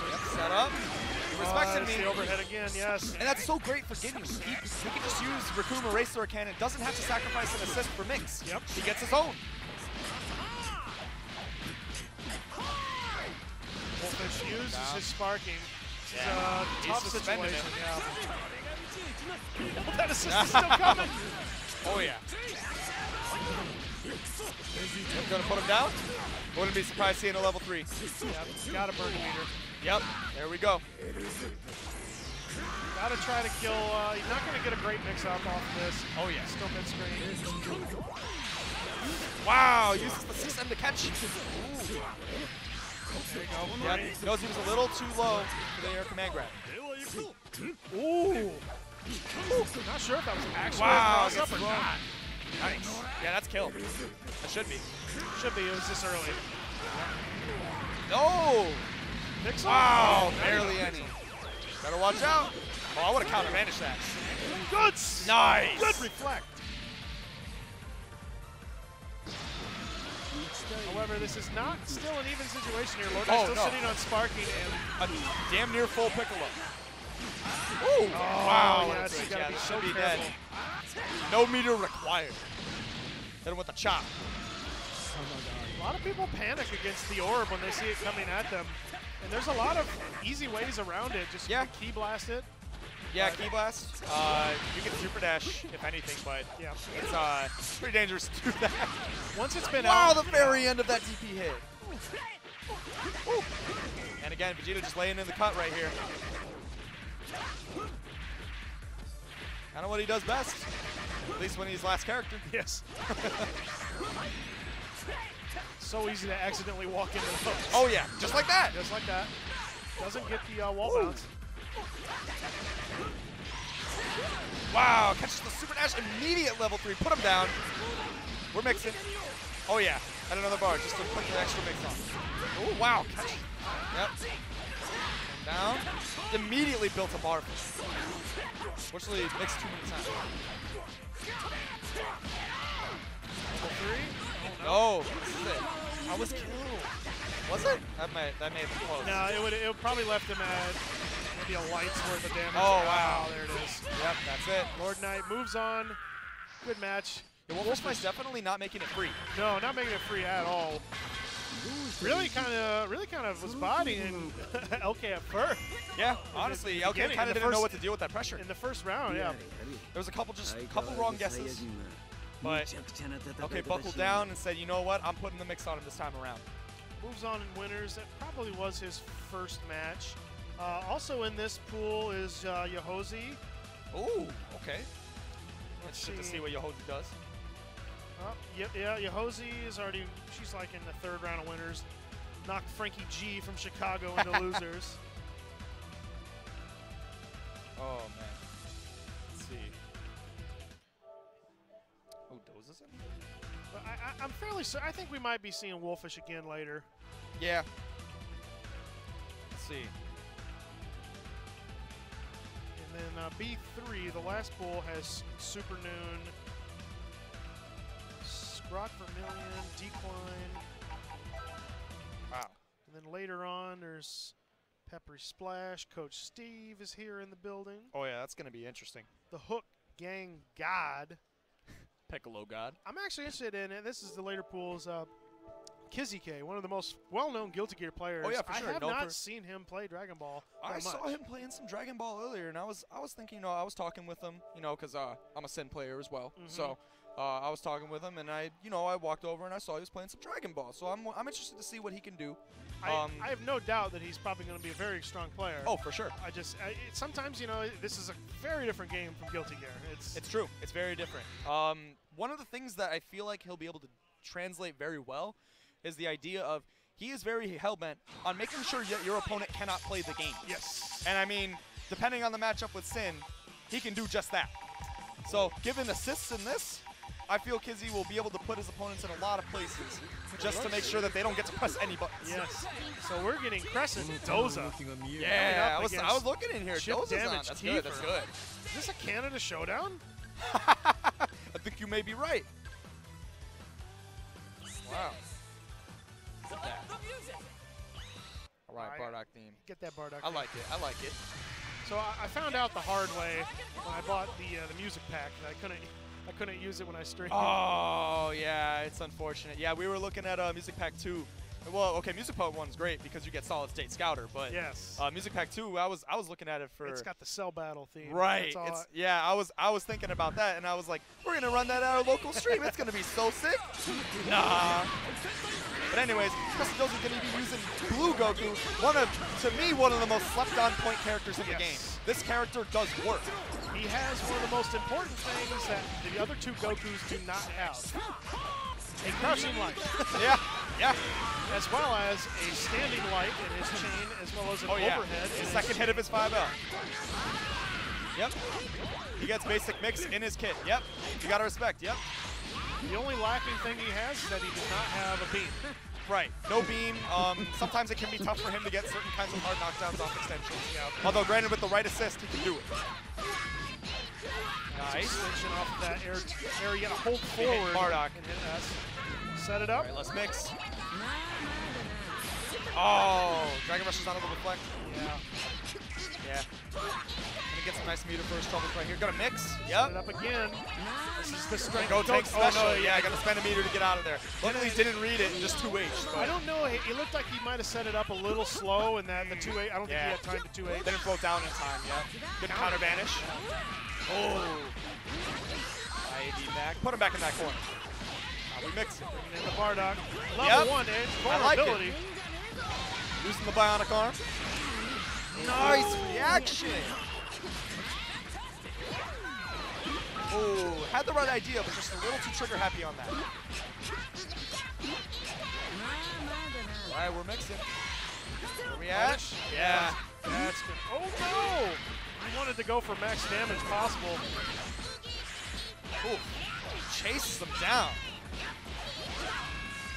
Yep, set up. You're Uh, respecting me. the overhead again, yes. And that's so great for Ginyu. He, he can just use Rikuma Racer Cannon. Doesn't have to sacrifice an assist for Mix. Yep. He gets his own. Wolfish uses Down. his sparking. Is Yeah. He's tough situation. it. Yeah. <laughs> that assist is still coming. <laughs> Oh yeah. <laughs> Yep, gonna put him down. Wouldn't be surprised seeing a level three. Yeah, got a burn meter. Yep, there we go. Gotta try to kill. Uh, he's not going to get a great mix up off of this. Oh, yeah. Still mid screen. Wow, uses the system to catch. There you go. Yeah, knows he was a little too low for the air command grab. Ooh. Not sure if that was actually Wow, a cross up or not. Nice. Yeah, that's kill. That should be. Should be. It was this early. No! Pixel? Wow, Oh, barely any. Better watch out. Oh, I would have counter managed that. Good. Nice. Good reflect. However, this is not still an even situation here. Lord Oh, still no. sitting on Sparking and A damn near full Piccolo. Ooh, wow. Oh, what a yes, you switch. gotta Yeah, so should be dead. No meter required. Hit him with a chop. A lot of people panic against the orb when they see it coming at them. And there's a lot of easy ways around it. Just Yeah. key blast it. Yeah, key blast. Uh, you can super dash if anything, but Yeah. it's uh pretty dangerous to do that. Once it's been Wow, out. the very end of that DP hit. Woo. And again, Vegeta just laying in the cut right here. Kind of what he does best, at least when he's last character. Yes. <laughs> so easy to accidentally walk into the hooks. Oh yeah, just like that. Just like that. Doesn't get the uh, wall Ooh. bounce. Wow, catches the super dash, immediate level three, put him down. We're mixing. Oh yeah, and another bar just to put the extra mix on. Oh wow, catch. Yep. Down. Immediately built a bar. Fortunately, mixed too many times. Level three. No, this is it. I was killed. Was it? That may that may have been close. No, it would it would probably left him at maybe a light's worth of damage. Oh, wow. Oh, there it is. Yep, that's it. Lord Knight moves on. Good match. The Wolfenstein definitely not making it free. No, not making it free at all. Really kind of, really kind of was bodying <laughs> LK at first Yeah, honestly, the okay, kind of didn't know what to deal with that pressure. in the first round. Yeah. There was a couple just couple wrong guesses, but okay, buckled down and said, you know what, I'm putting the mix on him this time around. Moves on in winners. That probably was his first match. Uh, also in this pool is uh, Yohosie. Ooh, okay. Let's Interested to see what Yohosie does. Oh, yeah, yeah, Yohosie is already, she's like in the third round of winners. Knocked Frankie G from Chicago into <laughs> losers. Oh man. Let's see. Oh, Doza's in? But I, I, I'm fairly sure. I think we might be seeing Wolfish again later. Yeah. Let's see. And then uh, B3, the last pool has Supernoon, Scrot Vermillion, Decline. Wow. And then later on, there's Peppery Splash. Coach Steve is here in the building. Oh yeah, that's gonna be interesting. The Hook Gang God. Piccolo God. I'm actually interested in it. This is the later pools. Uh, Kizzy K, one of the most well-known Guilty Gear players. Oh, yeah, for sure. I have Known not for- seen him play Dragon Ball. I that saw him playing some Dragon Ball earlier, and I was I was thinking, you know, I was talking with him, you know, because uh, I'm a Sin player as well. Mhm. So uh, I was talking with him, and I, you know, I walked over and I saw he was playing some Dragon Ball. So I'm I'm interested to see what he can do. I, um, I have no doubt that he's probably going to be a very strong player. Oh, for sure. I just I, it, sometimes you know this is a very different game from Guilty Gear. It's It's true. It's very different. Um, one of the things that I feel like he'll be able to translate very well is the idea of he is very hell-bent on making sure y- your opponent cannot play the game. yes. And I mean, depending on the matchup with Sin, he can do just that. So, given assists in this, I feel Kizzy will be able to put his opponents in a lot of places just to make sure that they don't get to press any buttons. Yes. So we're getting Crescent Doza. Yeah, I was, I was looking in here. chip Doza's on. damage That's good. That's Kiefer. good. Is this a Canada showdown? <laughs> I think you may be right. Wow. Look at that. All right, Bardock theme. Get that Bardock. I like it. I like it. So I, I found out the hard way when I bought the uh, the music pack that I couldn't I couldn't use it when I streamed. Oh, yeah, it's unfortunate. Yeah, we were looking at uh, Music Pack 2. Well, okay, Music Pack 1's great because you get Solid State Scouter, but yes. uh, Music Pack 2, I was I was looking at it for it's got the cell battle theme. Right. That's all It's, I- yeah, I was I was thinking about that, and I was like, we're gonna run that at our local stream. It's gonna be so sick. <laughs> Nah. But anyways, Castado's going to be using Blue Goku, one of, to me, one of the most slept-on point characters in the game. This character does work. He has one of the most important things that the other two Gokus do not have. A crouching light, Yeah, yeah. as well as a standing light in his chain, as well as an Oh yeah. overhead. his- Second hit of his 5L. Yep. He gets basic mix in his kit. Yep. You gotta respect. Yep. The only lacking thing he has is that he does not have a beam. <laughs> Right. No beam. Um, sometimes it can be tough for him to get certain kinds of hard knockdowns off extensions. Although, granted, with the right assist, he can do it. Nice. Extension off of that air, air you gotta hold hit forward Bardock. and hit S. Uh, set it up. Right, let's mix. Oh, Dragon Rush is not able to deflect. Yeah. Yeah. Gonna get some nice meter first troubles right here. Gonna mix. Set it Yep. up again. This is the strength. Go take oh, no, special. yeah, gotta spend a meter to get out of there. Luckily, didn't read it and just 2H. I don't know. It it looked like he might have set it up a little slow, and that the two eight. I don't Yeah. think he had time to two eight. Didn't float down in time, yeah. Good counter vanish. Oh. IAD back. Put him back in that corner. Now we mix it. In the Bardock. Level Yep. one edge. I like it. Losing the bionic arm. Nice reaction. Oh, had the right idea, but just a little too trigger happy on that. All right, we're mixing. Where we at? Yeah. That's good. Oh no! He wanted to go for max damage possible. Ooh. Chases them down.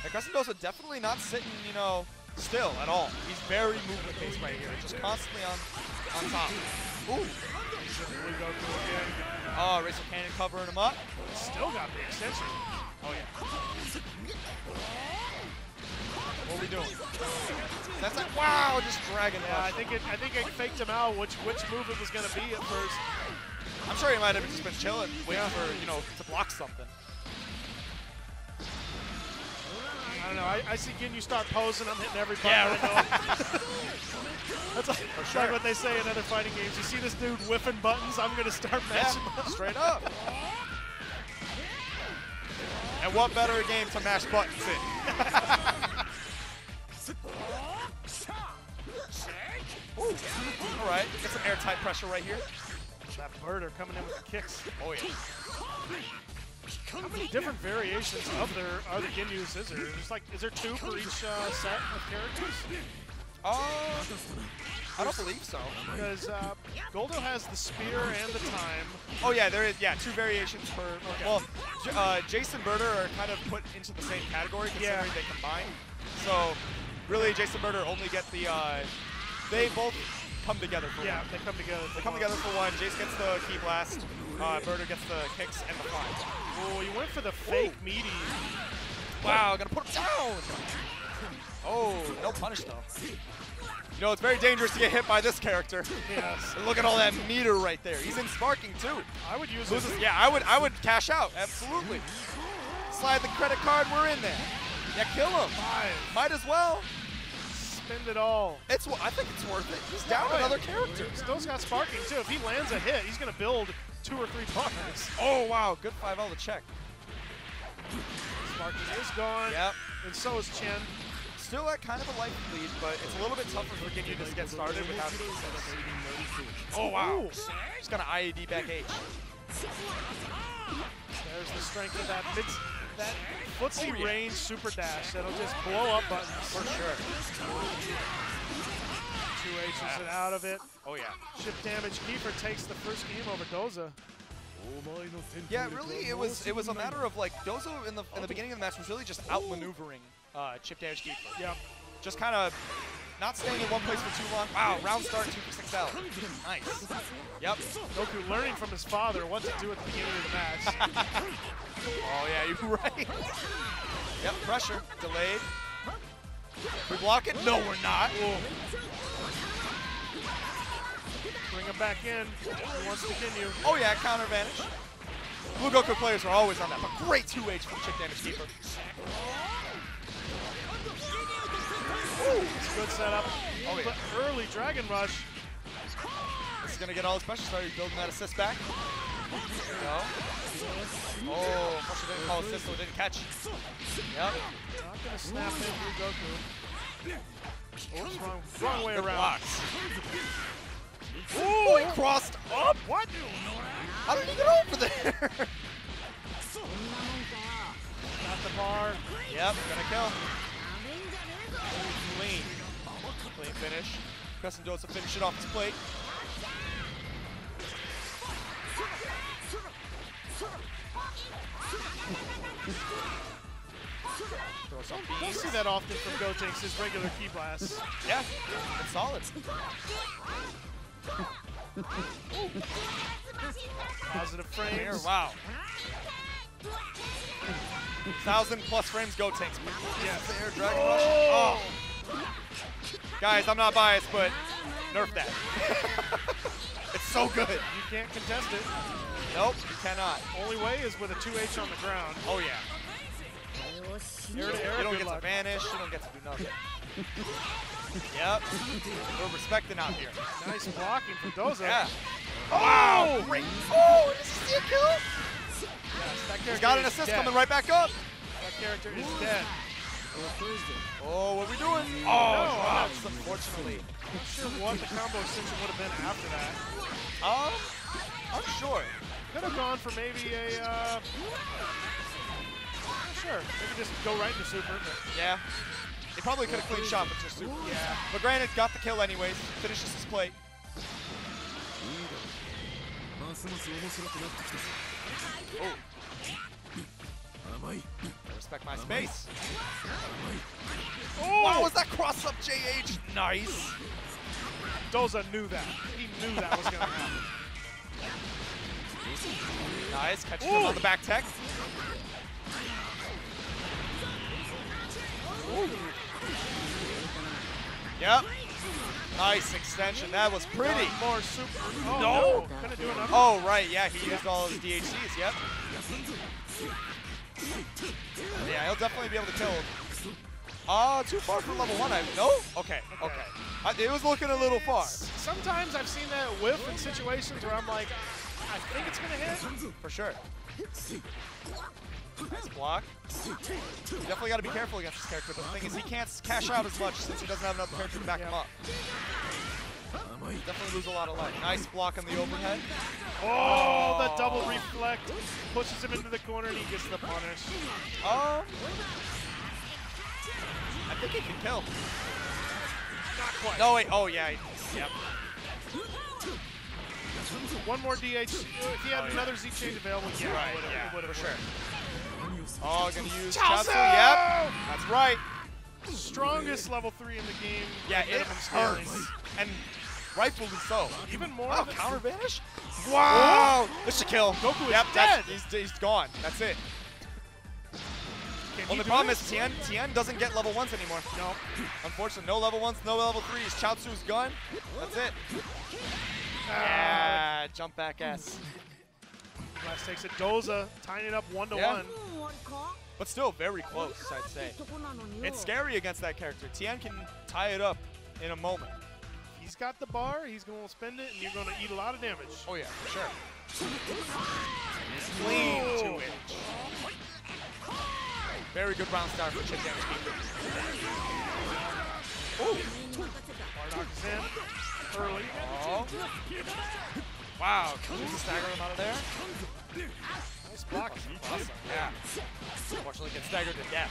Like Crescendosa definitely not sitting, you know, still at all. He's very movement based right here, just constantly on on top. Ooh. Blue Goku again. Oh, Razor Cannon covering him up. Still got the extension. Oh yeah. What are we doing? That's like wow, just dragging Yeah, I think it. I think it faked him out which which move it was going to be at first. I'm sure he might have just been chilling, waiting for you know to block something. I don't know. I, I see Ginyu start posing. I'm hitting every button. Yeah, I know. <laughs> That's like, it's like what they say in other fighting games. You see this dude whiffing buttons, I'm going to start mashing Yeah, buttons. straight up. And what better game to mash buttons in? <laughs> Ooh. All right, get some airtight pressure right here. That Burter coming in with the kicks. Oh yeah. How many different variations of their are the there? There's like, is there two for each uh, set of characters? Uh, I don't believe so. Because uh, Guldo has the spear and the time. Oh yeah, there is yeah two variations per. Well, J- uh, Jason Burter are kind of put into the same category considering Yeah. they combine. So really, Jason Burter only get the. Uh, they both come together for Yeah, one. they come together. They come together for one. Jeice gets the key blast. Uh, Burter gets the kicks and the fly. Oh, you went for the fake meaty. Wow, gonna put him down. Oh, no punish though. You know, it's very dangerous to get hit by this character. Yes. Look at all that meter right there. He's in sparking too. I would use Loses, it. yeah, I would I would cash out, absolutely. Slide the credit card, we're in there. Yeah, kill him. Five. Might as well. Spend it all. It's I think it's worth it. He's down another character. Still's got sparking too. If he lands a hit, he's gonna build two or three bars. Oh wow, good 5L to check. Sparking is gone. Yep. And so is Chen. Still at kind of a life lead, but it's a little bit tougher for Ginyu to get started without Oh wow. He's got an IAD back H. There's the strength of that mid, that oh, footsie Oh, yeah. range super dash that'll just blow up buttons. For sure. Two H's and out of it. Oh yeah. Shift damage. Kiefer takes the first game over Doza. Yeah, really, it was it was a matter of like Doza in the in the beginning of the match was really just outmaneuvering uh, Chip Damage Kiefer. Yep. Just kind of not staying in one place for too long. Wow, round start two for six L. Nice. Yep. Goku learning from his father what to do at the beginning of the match. <laughs> Oh yeah, you're <laughs> right. Yep, pressure delayed. We block it? No, we're not. Bring him back in. He wants to continue. Oh yeah, counter advantage. Blue Goku players are always on that, but great 2H from Chip Damage Kiefer. A good setup. Oh, yeah. But early Dragon Rush. This is gonna get all his special started, building that assist back. Go. Oh, Flusher didn't call assist, so it didn't catch. Yep. Not gonna snap into Goku. Oops, wrong, wrong way around. blocks. Oh, he crossed up. What? How did he get over there? <laughs> Got the bar. yep, gonna kill. Clean. Clean finish. Crescent Doza finish it off his plate. Don't see that often from Gotenks, his regular key blast. Yeah, it's solid. Positive frames. wow. Thousand plus frames Gotenks. Yes. Air Dragon Rush. Oh. Guys, I'm not biased, but nerf that. <laughs> it's so good. You can't contest it. Nope, you cannot. Only way is with a 2H on the ground. Oh yeah. Air to air, You don't get luck. to vanish. You don't get to do nothing. <laughs> yep. We're respecting out here. Nice blocking from Doza. Yeah. Wow. Great. Oh, you see a kill? Yes, He's got an assist dead. coming right back up. That character is dead. Oh, what are we doing? No, Oh, I'm drops, unfortunately. not sure what the combo extension would have been after that. Um, I'm sure. Could have gone for maybe a, uh, not sure, maybe just go right into super. But Yeah. They probably could have clean shot, but just super. Yeah. But granted, got the kill anyways. Finishes his play. Oh. I respect my space. Oh, wow, was that cross up JH? Nice. Doza knew that. He knew that was going to happen. Nice, catches Ooh. him on the back tech. Ooh. Yep. Nice extension. That was pretty. More super. Oh, No. no. Do. Oh, right. Yeah, he used all his DHCs. Yep. Yeah, he'll definitely be able to kill. Uh, too far for level one. I no. Okay. Okay. I, it was looking a little far. Sometimes I've seen that whiff in situations where I'm like, I think it's going to hit. For sure. Nice block. Definitely got to be careful against this character. But the thing is, he can't cash out as much since he doesn't have another character to back him up. Definitely lose a lot of life. Nice block on the overhead. Oh, the double reflect pushes him into the corner and he gets the punish. Oh. I think he can kill. Not quite. No, wait. Oh, yeah. Yep. One more DH. If he had oh, another. Z chain available, yeah, right, it yeah, sure. Oh, gonna use Chiaotzu! Yep, that's right. Strongest level three in the game. Yeah, it hurts. And rightfully so. Even more. Oh, counter vanish? Wow! This should a kill. Goku is yep, dead. He's, he's gone. That's it. Can Only problem is Tien, Tien doesn't get level 1s anymore. No. Unfortunately, no level 1s, no level 3s. Chiaotzu's gone. That's it. Ah, Yeah, jump back S. Last takes it. Doza tying it up one to Yeah. one. But still very close, I'd say. It's scary against that character. Tien can tie it up in a moment. He's got the bar. He's going to spend it, and you're going to eat a lot of damage. Oh yeah, for sure. Clean Ooh. two inch. Very good round star for Chip Damage Keeper. Bardock is in Curly. Oh. Wow, can we stagger him out of there? Nice block. Awesome, yeah. Unfortunately, gets staggered to death.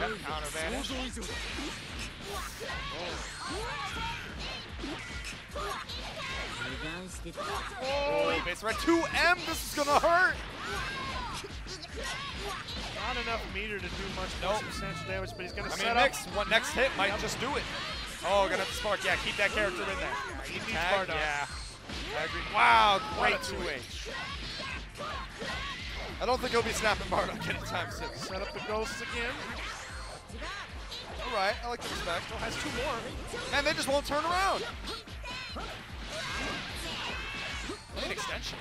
Yep, counter vanish. Oh, base right 2M! This is gonna hurt! Not enough meter to do much Nope. substantial damage, but he's going to I set mean, up. next one next hit might just do it. Oh, gonna have to spark. Yeah, keep that character in there. He needs Tag, yeah. I agree. Wow, great a 2H. I don't think he'll be snapping Bardock anytime soon. Set up the ghosts again. All right, I like the respect. Still has two more. And they just won't turn around. Late extension.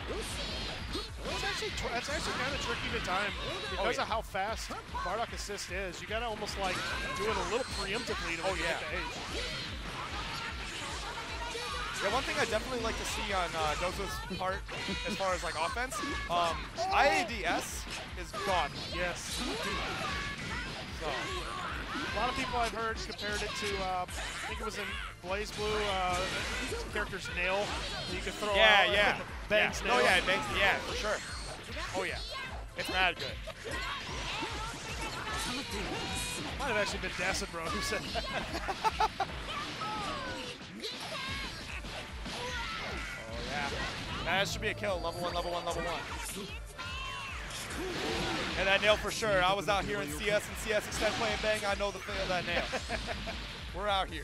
It's actually tw- that's actually kind of tricky to time because Oh, yeah. of how fast Bardock assist is. You gotta almost like do it a little preemptively to Oh, yeah. hit the H. Yeah, one thing I definitely like to see on uh, Doza's part, as far as like offense, um, IADS is gone. Yes. So A lot of people I've heard compared it to, uh, I think it was in BlazBlue, uh, character's nail. that You could throw yeah, out, yeah, <laughs> Bangs yeah. nail. Oh yeah, it bangs. Yeah, for sure. Oh yeah, it's mad good. Might have actually been Dacid Bro who said that. Oh yeah. That should be a kill. Level one, level one, level one. And that nail for sure. I was out here in CS and CS extend playing bang. I know the feel of that nail. <laughs> We're out here.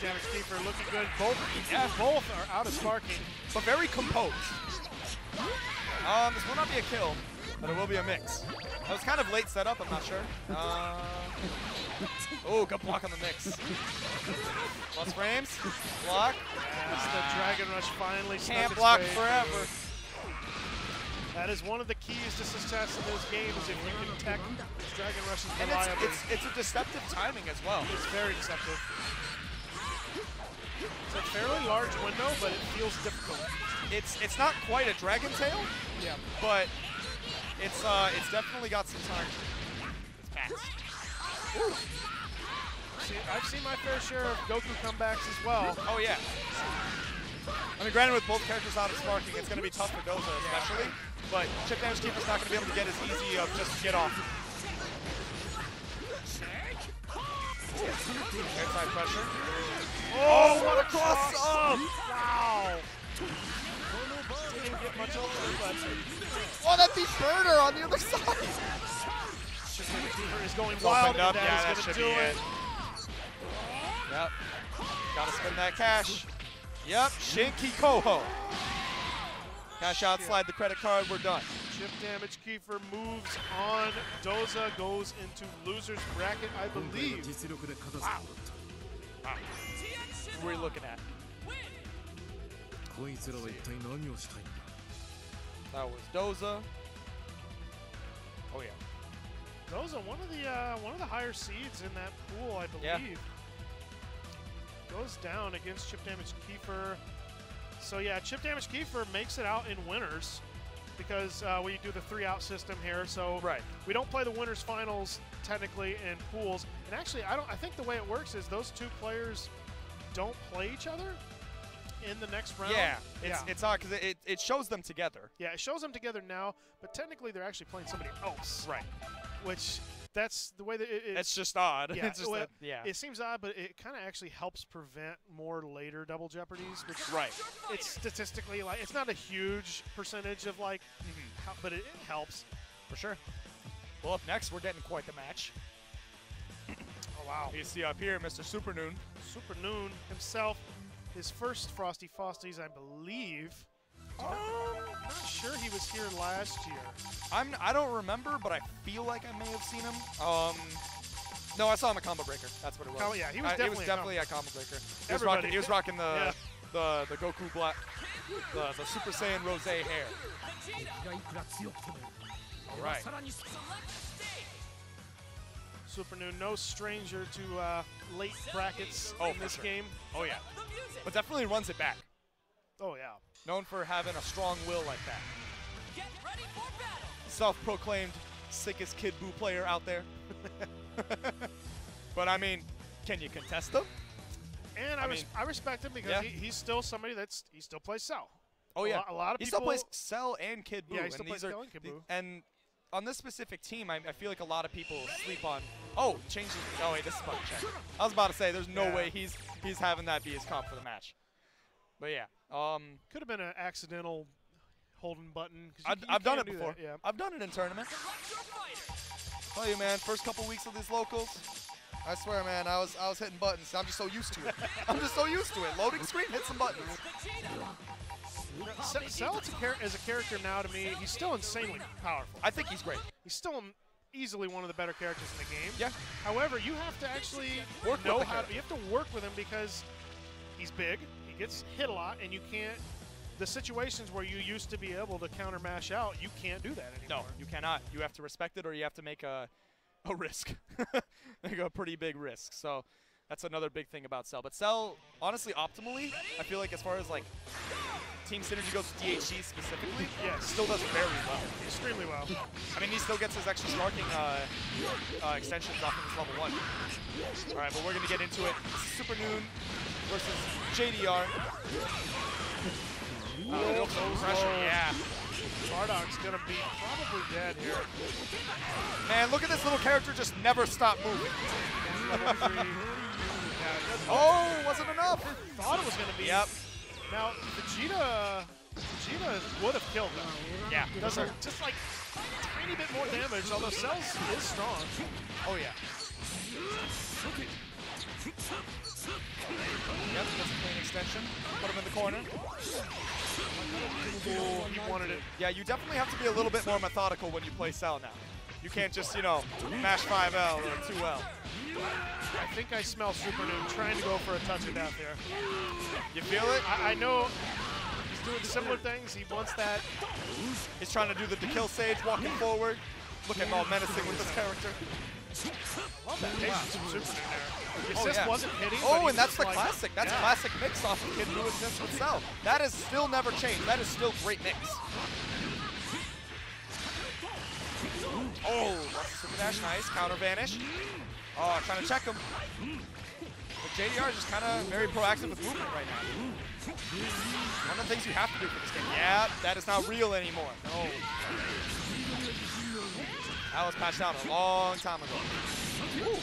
Damage Kiefer looking good. Both, Yeah. both are out of sparking. but very composed. Um, this will not be a kill, but it will be a mix. That was kind of late setup, I'm not sure. Uh, oh, good block on the mix. Plus frames, block, As the Dragon Rush finally can't block forever. That is one of the keys to success in this game is if you can tech Dragon Rush's And it's, reliably. it's, it's a deceptive timing as well. It's very deceptive. It's a fairly large window, but it feels difficult. It's it's not quite a dragon tail, Yeah. but it's uh it's definitely got some time. It's fast. See, I've seen my fair share of Goku comebacks as well. Oh yeah. I mean, granted, with both characters out of sparking, it's going to be tough for Doza especially. But chip damage Kiefer's not going to be able to get as easy of just get off. Inside pressure. Oh, what a cross up! Wow. Didn't get much over, but Oh, that beat Burner on the other side. Chip damage keeper is going wild, opened and Yeah, that that is should going be to do it. it. Yep. Gotta spend that cash. Yep, Shin Kikoho. Cash out, slide the credit card, we're done. Chip damage, Kiefer moves on. Doza goes into loser's bracket, I believe. Wow. wow. What are you looking at? That was Doza. Oh yeah. Doza, one of the uh, one of the higher seeds in that pool, I believe. Yeah. Goes down against Chip Damage Kiefer. So yeah, Chip Damage Kiefer makes it out in winners because uh, we do the three out system here. So Right. we don't play the winners finals technically in pools. And actually, I don't. I think the way it works is those two players don't play each other in the next round. Yeah, it's yeah. it's odd because it, it, it shows them together. yeah, it shows them together now, but technically they're actually playing somebody else. Right. Which that's the way that it, It's just odd. <laughs> Yeah, it's just well, that, yeah. It seems odd, but it kind of actually helps prevent more later double jeopardies, which right. it's statistically like it's not a huge percentage of like, mm-hmm. how, but it, it helps. For sure. Well, up next, we're getting quite the match. Oh wow! You see up here, Mr. Super Supernoon. Super Noon himself, his first Frosty Frosties, I believe. Um, Not sure he was here last year. I'm I don't remember, but I feel like I may have seen him. Um, no, I saw him at Combo Breaker. That's what it was. Oh yeah, he was I- definitely He at was definitely at Combo Breaker. He was rocking. He was rocking the Yeah. the the Goku black, the the Super Saiyan Rose hair. All right. Supernoon, no stranger to uh, late brackets Oh, in this sure. game. Oh yeah. But definitely runs it back. Oh yeah. Known for having a strong will like that. Get ready for battle. Self-proclaimed sickest Kid Buu player out there. <laughs> but I mean, can you contest them? And I, I res- mean- I respect him because Yeah. he, he's still somebody that's he still plays Cell. Oh A yeah, lo- a lot of he still people- plays Cell and Kid Buu. Yeah, he and still these plays are Cell and Kid the- Buu. and on this specific team, I, I feel like a lot of people sleep on. Oh, changes. Oh wait, this is button check. I was about to say, there's no Yeah. way he's he's having that be his comp for the match. But yeah, um, Could have been an accidental holding button. you I've, you I've done it do before. that, Yeah. I've done it in tournament. Select. Tell you, man, first couple weeks of these locals, I swear, man, I was I was hitting buttons. I'm just so used to it. <laughs> I'm just so used to it. Loading screen, hit some buttons. Ce- Cell is a, as a character now to me, he's still insanely powerful. I think he's great. He's still easily one of the better characters in the game. Yeah. However, you have to actually Work know how. character. you have to work with him because he's big. Gets hit a lot, and you can't the situations where you used to be able to counter mash out, you can't do that anymore. No, you cannot. You have to respect it, or you have to make a a risk, <laughs> like a pretty big risk. So that's another big thing about Cell. But Cell, honestly, optimally, I feel like as far as like team synergy goes, with DHC specifically, Yes. still does very well. extremely well. I mean, he still gets his extra sparking uh, uh, extensions off of his level one. All right, but we're gonna get into it. Supernoon versus JDR. Oh, pressure, yeah. Bardock's gonna be probably dead here. Man, look at this little character just never stop moving. Oh, wasn't enough. thought it was gonna be. Yep. Now Vegeta, Vegeta would have killed him. Yeah. Does a, just like a tiny bit more damage, although Cells is strong. Oh yeah. Yep, that's a clean extension. Put him in the corner. Ooh, he wanted it. Yeah, you definitely have to be a little bit more methodical when you play Cell now. You can't just, you know, mash 5L or 2L. I think I smell Supernoon trying to go for a touch of death here. You feel it? I, I know he's doing similar things. He wants that. He's trying to do the to kill sage walking forward. Looking all menacing with this character. Love that patience from Supernoon there. The Oh, yeah. wasn't hitting. Oh, and that's the like- classic. That's yeah. classic mix off of Kid Buu assist Cell. That is still never changed. That is still great mix. Oh, that's a super dash. Nice. Counter vanish. Oh, trying to check him. But JDR is just kind of very proactive with movement right now. One of the things you have to do for this game. Yeah, that is not real anymore. Oh. That was patched out a long time ago. Ooh.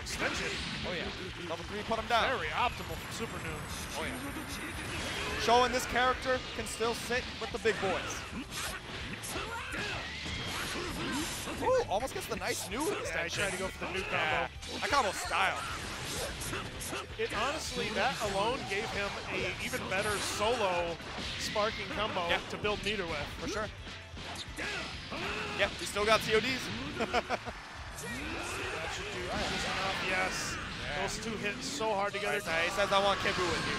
Extension. Oh yeah. Level three put him down. Very optimal from Supernoon. Oh yeah. Showing this character can still sit with the big boys. Ooh, almost gets the nice new Yeah, I extension. tried to go for the new combo. Yeah, that combo style. It honestly, that alone gave him a even better solo sparking combo Yeah. to build meter with. For sure. Yeah, we still got TODs. <laughs> That should do just enough. Yes. Those two hit so hard together. Nice. He says I want Kimbu with you.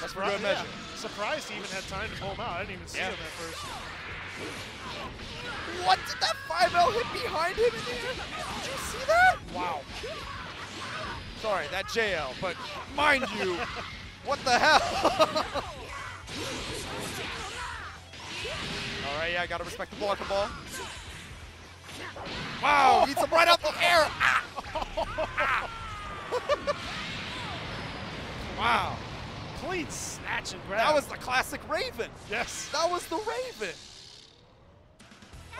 That's for good yeah. measure. Surprised he even had time to pull him out. I didn't even see Yeah. him at first. What did that 5L hit behind him in there? Did you see that? Wow. Sorry, that JL, but mind you, what the hell? <laughs> All right, yeah, I gotta respect the blocker ball. Wow, eats him right out the air. Ah! Ah! <laughs> wow, Clean snatch and grab. that was the classic Raven. yes. That was the Raven.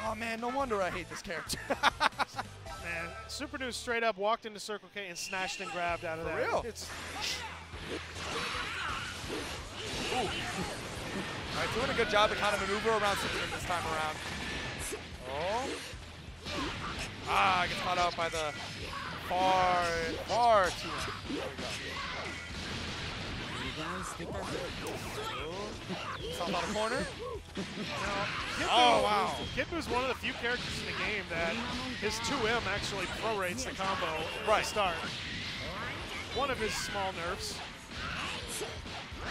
Oh man, no wonder I hate this character. <laughs> Man, Supernoon straight up walked into Circle K and snatched and grabbed out of For that. real? It's All right, doing a good job to kind of maneuver around Superman this time around. Oh. Ah, gets caught out by the far, far too. There we go. South out of corner. Kid Oh, wow. Kid Buu's one of the few characters in the game that his 2M actually prorates the combo Right. the start. One of his small nerfs.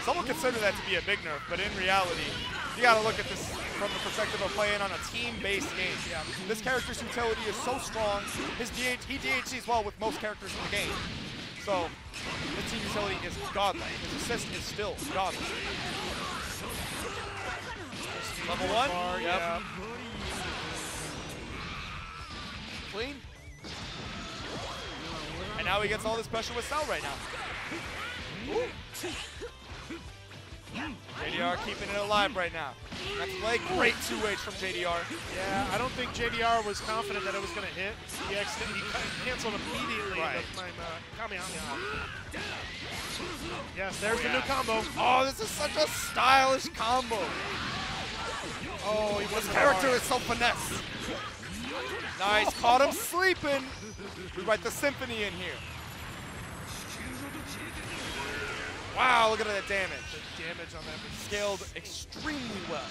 Some will consider that to be a big nerf, but in reality, you got to look at this from the perspective of playing on a team-based game. Yeah. This character's utility is so strong. His DH, he DHCs well with most characters in the game. So his team utility is godly. His assist is still godly. Level one. Bar, Yep. yeah. Clean. And now he gets all this pressure with Cell right now. JDR keeping it alive right now. That's play. Great 2H from JDR. Yeah, I don't think JDR was confident that it was going to hit. He, accident- he canceled immediately Right. the my, uh, Kamehameha. Yes, there's Oh, the new combo. Oh, this is such a stylish combo. Oh, he This wasn't character is so finesse. Nice, caught him sleeping. We write the symphony in here. Wow, look at that damage. The damage on that was Scaled extremely well.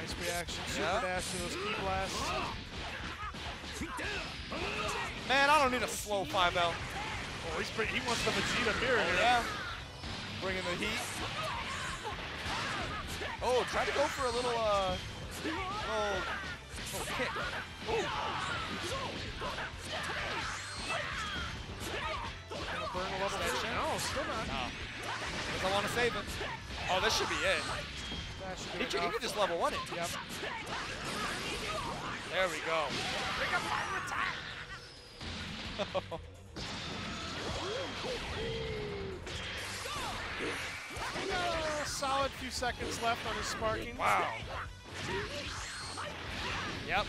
nice reaction. Super Yeah. dash to those key blasts. Man, I don't need a slow 5L. Oh, he's pretty, he wants the Vegeta mirror here. Yeah. Bringing the heat. Oh, tried to go for a little, uh, little, little kick. Gonna burn a level two. Extension? No, still not. Because I want to save it. Oh, this should be it. That He could, he could just level one it. Yep. There we go. <laughs> solid few seconds left on his sparking. Wow. Yep.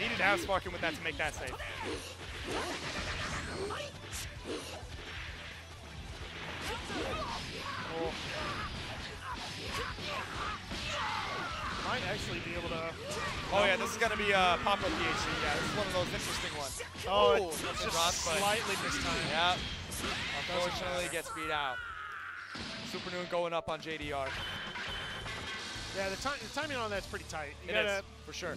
Needed to have Sparking with that to make that save. Oh. Might actually be able to. Oh yeah, this is gonna be uh, pop-up DHC. Yeah, this is one of those interesting ones. Oh, Ooh, it's just slightly mistimed. Yep. Unfortunately, gets beat out. Supernoon going up on JDR. Yeah, the, ti- the timing on that's pretty tight. You It gotta, is, for sure.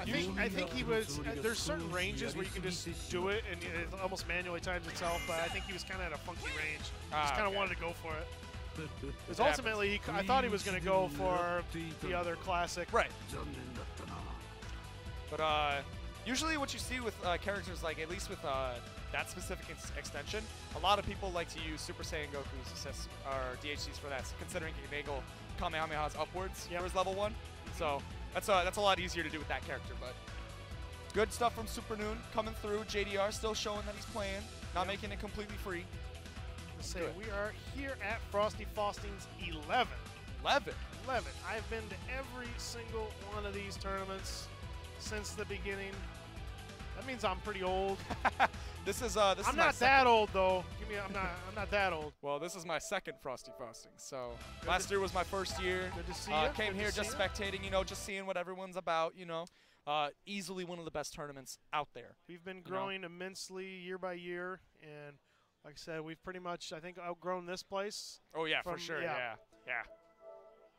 I think I think he was. Uh, there's certain ranges where you can just do it and it almost manually times itself. But I think he was kind of at a funky range. Ah, just kind of okay. wanted to go for it. <laughs> Because ultimately, he, c- I thought he was going to go for the other classic. Right. But uh, usually what you see with uh, characters like, at least with uh, that specific ex- extension, a lot of people like to use Super Saiyan Goku's assists or DHCs for that, considering he can angle Kamehamehas upwards Yep. for his level one. So that's a, that's a lot easier to do with that character. But good stuff from Supernoon coming through. JDR still showing that he's playing, not making it completely free. Let's say we are here at Frosty Faustings 11. 11. 11. I've been to every single one of these tournaments since the beginning. That means I'm pretty old. <laughs> This is uh, this I'm is not that old though. Give me. I'm not. I'm not that old. <laughs> Well, this is my second Frosty Frosting. So Good last year was my first year. Good to see Uh, came Good here just spectating, you know, just seeing what everyone's about, you know. Uh, easily one of the best tournaments out there. We've been know. growing immensely year by year, and like I said, we've pretty much, I think, outgrown this place. Oh yeah, for sure. yeah. Yeah. yeah,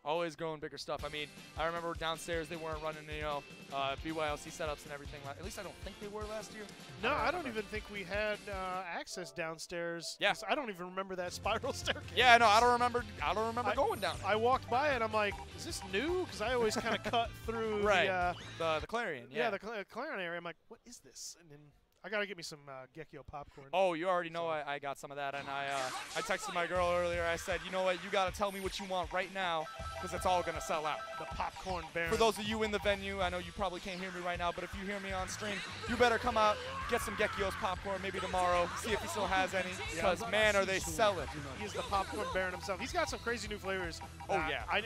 Always growing bigger stuff. I mean, I remember downstairs they weren't running, you know, uh, BYOC setups and everything. At least I don't think they were last year. No, I don't remember. even think we had uh, access downstairs. Yeah. 'cause I don't even remember that <laughs> spiral staircase. Yeah, no, I don't remember. I don't remember I- going down. there. I walked by it. I'm like, is this new? Because I always kind of cut through <laughs> Right. the, uh, the the Clarion. yeah, Yeah. the Cl- Clarion area. I'm like, what is this? And then I gotta get me some uh, Gekio popcorn. Oh, you already know I, I got some of that, and I uh, I texted my girl earlier. I said, you know what, you gotta tell me what you want right now, because it's all gonna sell out. The popcorn baron. For those of you in the venue, I know you probably can't hear me right now, but if you hear me on stream, you better come out, get some Gekio's popcorn maybe tomorrow, see if he still has any, because man, are they selling. He's the popcorn baron himself. He's got some crazy new flavors. Oh, Uh, yeah. I, I-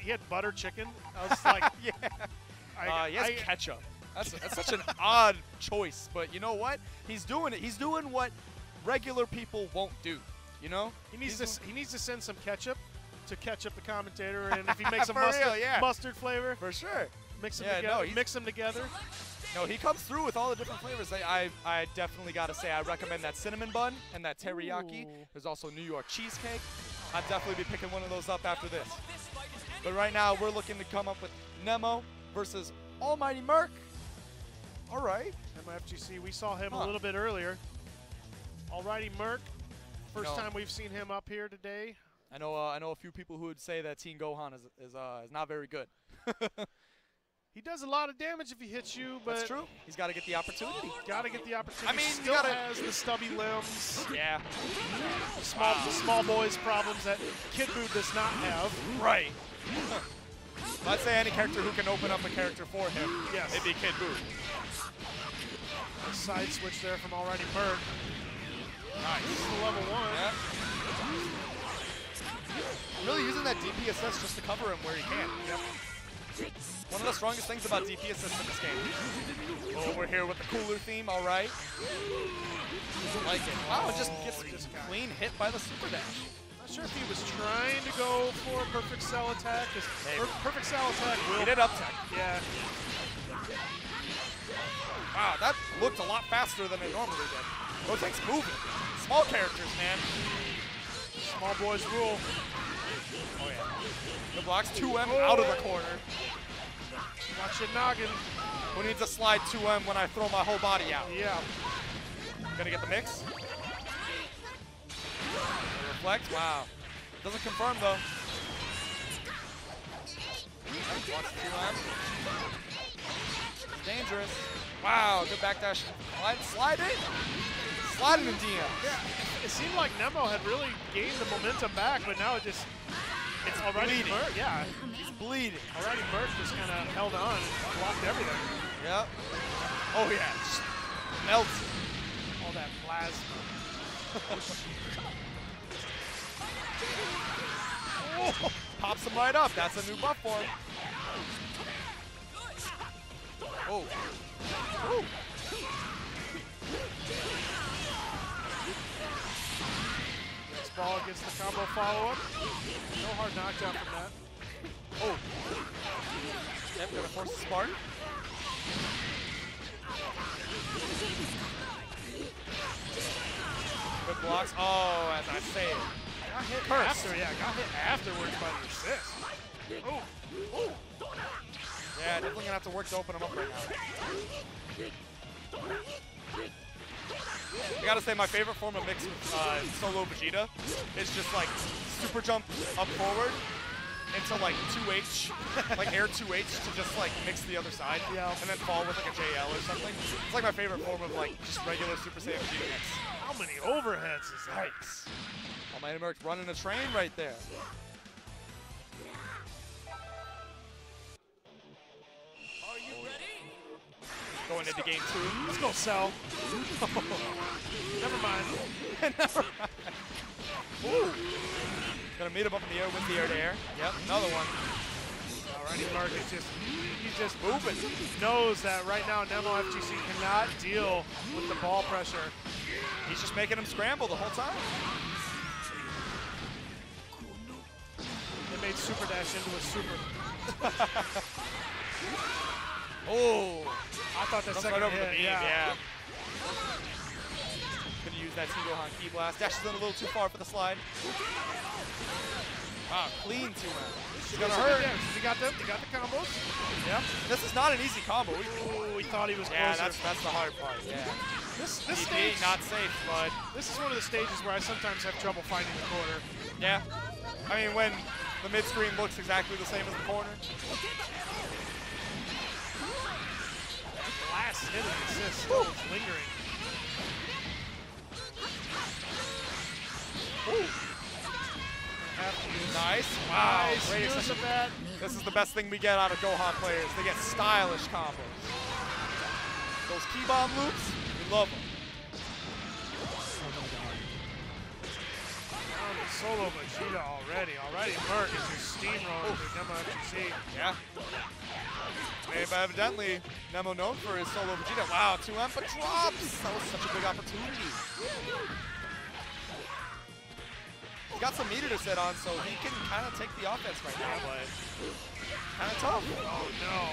he had butter chicken. I was <laughs> like, yeah. I, Uh, he has I- ketchup. That's, that's such an odd choice, but you know what? He's doing it. He's doing what regular people won't do. You know? He needs He's to he needs to send some ketchup to catch up the commentator, and if he <laughs> makes a mustard real, yeah. mustard flavor, For sure. mix them Yeah, together. no, mix them together. No, he comes through with all the different flavors. I, I, I definitely got to say, I recommend that cinnamon bun and that teriyaki. Ooh. There's also New York cheesecake. I'd definitely be picking one of those up after this. But right now, we're looking to come up with Nemo versus Almighty Merc. All right. MFGC. We saw him Huh. a little bit earlier. Almighty Merc. First No. time we've seen him up here today. I know, uh, I know a few people who would say that Teen Gohan is is, uh, is not very good. <laughs> He does a lot of damage if he hits you, but That's true. He's got to get the opportunity. Gotta get the opportunity. I mean, still gotta- has the stubby limbs, Yeah. small small boys problems that Kid Buu does not have. Right. <laughs> I'd say any character who can open up a character for him. Yes. It'd be Kid Buu. Side switch there from Almighty Merc. Nice. This is the level one. Yeah. Really using that DP assist just to cover him where he can. One of the strongest things about DP assists in this game. Oh, we're here with the cooler theme, all right. Like it. Wow, it just gets just clean hit by the super dash. Not sure if he was trying to go for a perfect cell attack. 'cause Maybe. per- perfect cell attack will. He did up tech. Yeah. Wow, that looked a lot faster than it normally did. Rotate's moving. Small characters, man. Small boys rule. Oh, yeah. The blocks 2M out of the corner. Watch your noggin. Who needs a slide 2M when I throw my whole body out? Yeah. Gonna get the mix. Reflect. Wow. Doesn't confirm though. Watch 2M. Dangerous. Wow, good backdash. Slide, slide in. Sliding in the DM. Yeah, It seemed like Nemo had really gained the momentum back, but now it just it's already bleeding. Yeah, He's bleeding. already Merc just kind of held on and blocked everything. Yep. Oh yeah. Just melts. All that plasma. <laughs> Oh, pops him right up. That's a new buff for him. Oh. Ooh. This ball gets the combo follow up. No hard knockdown from that. Oh. Yep, gonna force the spark. Good blocks. Oh, as I say it. Got hit Cursed. after, yeah, got hit afterwards by the assist. Oh, oh. Yeah, definitely gonna have to work to open him up right now. I gotta say, my favorite form of mix uh, solo Vegeta is just like super jump up forward into like 2H, <laughs> like air 2H to just like mix the other side, Yeah. and then fall with like a JL or something. It's like my favorite form of like just regular Super Saiyan Vegeta mix. How many overheads is that? Yikes. Almighty Merc's running a train right there. Going into game two. Let's go, Cell. <laughs> Never mind. <laughs> Gonna meet him up in the air with the air to air. Yep, another one. Almighty Merc is just he's just moving. Knows that right now Nemo FGC cannot deal with the ball pressure. He's just making him scramble the whole time. They made Super Dash into a super. <laughs> Oh, I thought that Jumps second right over hit, the beam, yeah. yeah. Gonna use that T-Gohan Key Blast. Dashes in a little too far for the slide. Wow, clean two man. He's gonna hurt. He got them. He got the combos. Yep. This is not an easy combo. We- Oh, he thought he was Yeah, closer. that's that's the hard part. Yeah. this this DP, stage, not safe, but this is one of the stages where I sometimes have trouble finding the corner. yeah. I mean, when the mid screen looks exactly the same as the corner. Last hit of the assist still is lingering. Use Nice. Wow. nice Great use exception. of that. This is the best thing we get out of Gohan players. They get stylish combos. Those key bomb loops, we love them. Solo Vegeta already. Almighty Merc is just steamrolling through Nemo FGC. Yeah. But evidently, Nemo known for his solo Vegeta. Wow, 2M, but drops! That was such a big opportunity. He's got some meter to sit on, so he can kind of take the offense right now, but kind of tough. Oh no.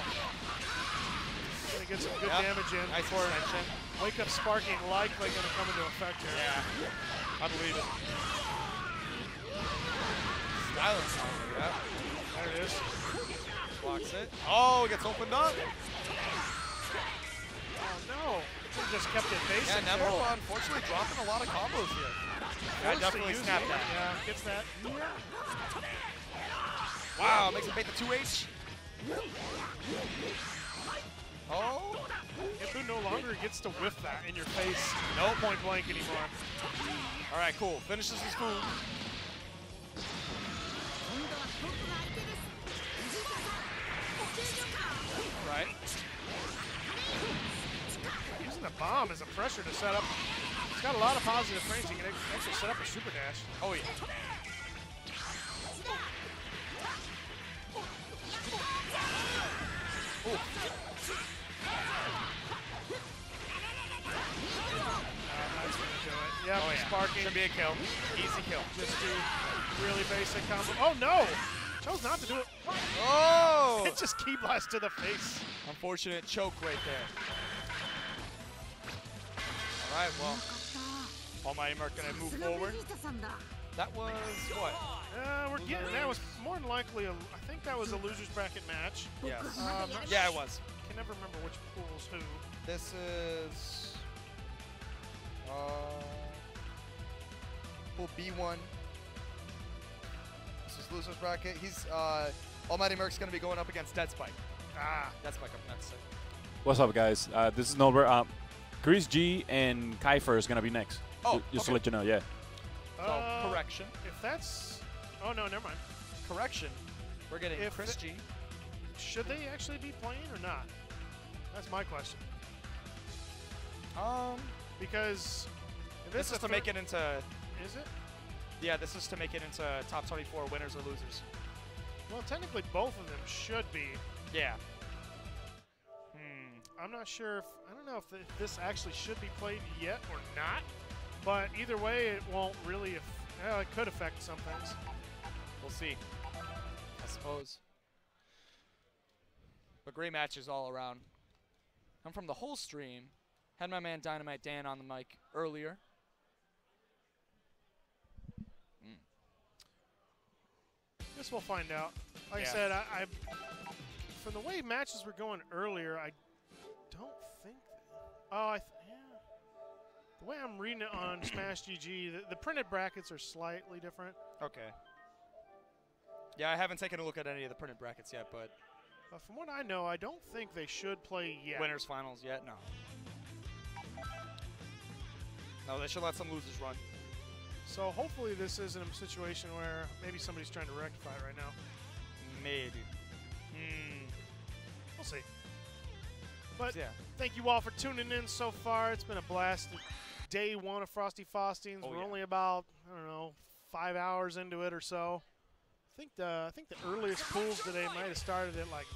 Gonna get some good Yep. damage in. Nice extension. Wake up sparking likely gonna come into effect here. Yeah, I believe it. Yeah. There it is. Blocks it. Oh, it gets opened up. Oh no. He just kept it basic. Yeah, there. Nemo unfortunately dropping a lot of combos here. I definitely snapped that. Yeah, gets that. Wow, makes him bait the 2H. Oh, Ibu no longer gets to whiff that in your face. No point blank anymore. all right, cool. Finishes his food. Right. Using the bomb as a pressure to set up. It's got a lot of positive frames. He can actually set up a super dash. Oh yeah. Ooh. Uh, that's gonna do it. Yep, Oh yeah. sparking. Should be a kill. Easy kill. Just do really basic combo. Oh no! Chose not to do it. Oh! <laughs> It just key blast to the face. Unfortunate choke right there. All right, well, Almighty Merc gonna move forward. That was what? Uh, we're getting that was more than likely. A, I think that was a losers bracket match. Yes. Uh, Yeah, it was. Can never remember which pool's who. This is uh, pool B1. This is losers bracket. He's uh, Almighty Merc's gonna be going up against Dead Spike. Ah, Dead Spike up next. What's up, guys? Uh, this is Norbert. Um, Chris G and Kiefer is gonna be next. Oh, Ju- just to let you know. Yeah. So uh, correction, If that's, oh no, never mind. correction. We're getting If Chris G. Should they actually be playing or not? That's my question. Um, Because if this is to make it into. Is it? Yeah, this is to make it into top 24 winners or losers. Well, technically both of them should be. Yeah. Hmm. I'm not sure if I don't know if, this actually should be played yet or not. But either way, it won't really. Well, it could affect some things. We'll see. I suppose. But great matches all around. I'm from the whole stream. Had my man Dynamite Dan on the mic earlier. Guess we'll find out. Like Yeah. I said, I, I from the way matches were going earlier, I don't think. oh, I th- yeah. The way I'm reading it on <clears throat> Smash GG, the, the printed brackets are slightly different. Okay. Yeah, I haven't taken a look at any of the printed brackets yet, but But from what I know, I don't think they should play yet. winners finals yet, no. No, they should let some losers run. So hopefully this isn't a situation where maybe somebody's trying to rectify it right now. Maybe. Hmm. We'll see. But Yeah. thank you all for tuning in so far. It's been a blast. Day one of Frosty Faustings. Oh, We're yeah. only about I don't know five hours into it or so. I think the I think the earliest pools today might have started at like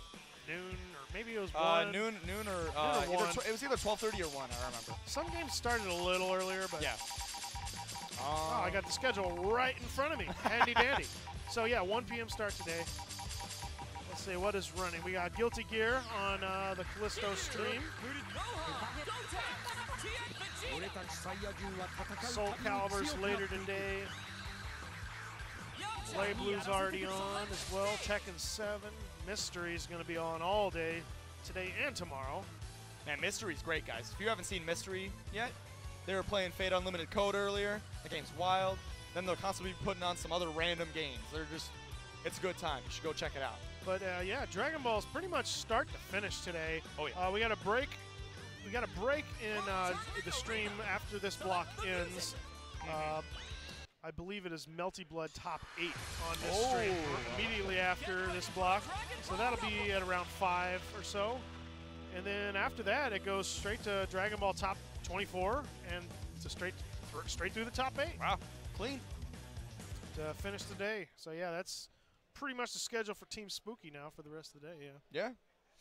noon or maybe it was Uh, one. noon, noon or uh, or one. tw- it was either 12:30 or one. I remember. Some games started a little earlier, but Yeah. Oh, I got the schedule right in front of me. Handy dandy. So yeah, 1 p.m. start today. Let's see what is running. We got Guilty Gear on uh, the Callisto stream. Soul Calibur's later today. BlazBlue's already on as well. Tekken 7. Mystery is going to be on all day today and tomorrow. Man, Mystery's great, guys. If you haven't seen Mystery yet, they were playing Fate Unlimited Code earlier. The game's wild. Then they'll constantly be putting on some other random games. They're just, it's a good time. You should go check it out. But uh, yeah, Dragon Ball's pretty much start to finish today. Oh, yeah. Uh, we got a break. We got a break in uh, the stream after this block ends. Uh, I believe it is Melty Blood top eight on this stream Oh. immediately after this block. So that'll be at around five or so. And then after that, it goes straight to Dragon Ball top 24 and to straight straight through the top eight Wow, clean. to finish the day. So yeah, that's pretty much the schedule for Team Spooky now for the rest of the day. Yeah. Yeah.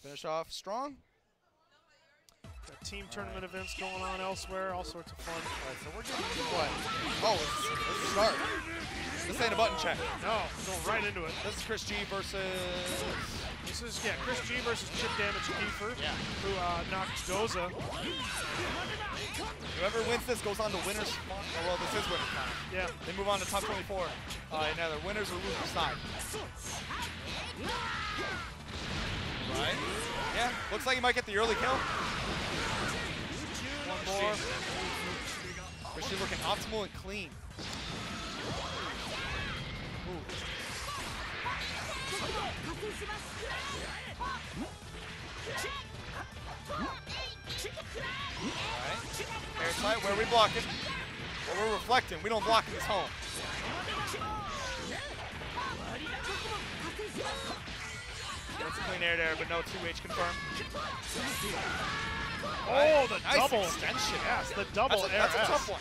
Finish off strong. Got team tournament events going on elsewhere, all sorts of fun. All right, so we're getting what? Oh, the start. This ain't a button check. No, going right into it. This is Chris G versus. This is yeah, Chris G versus Chip Damage Kiefer, Yeah. who uh, knocked Doza. Whoever wins this goes on to winners. Oh, well, this is winners final. Yeah, They move on to top 24 uh, in either winners or losers side. Right? Yeah, looks like he might get the early kill. One more. Looking optimal and clean. Alright. Where we blocking? Well, we're reflecting. We don't block in this home. That's a clean air there, but no 2H confirmed. Oh, the nice double. extension. Yes, the double That's a, air that's a S. tough one.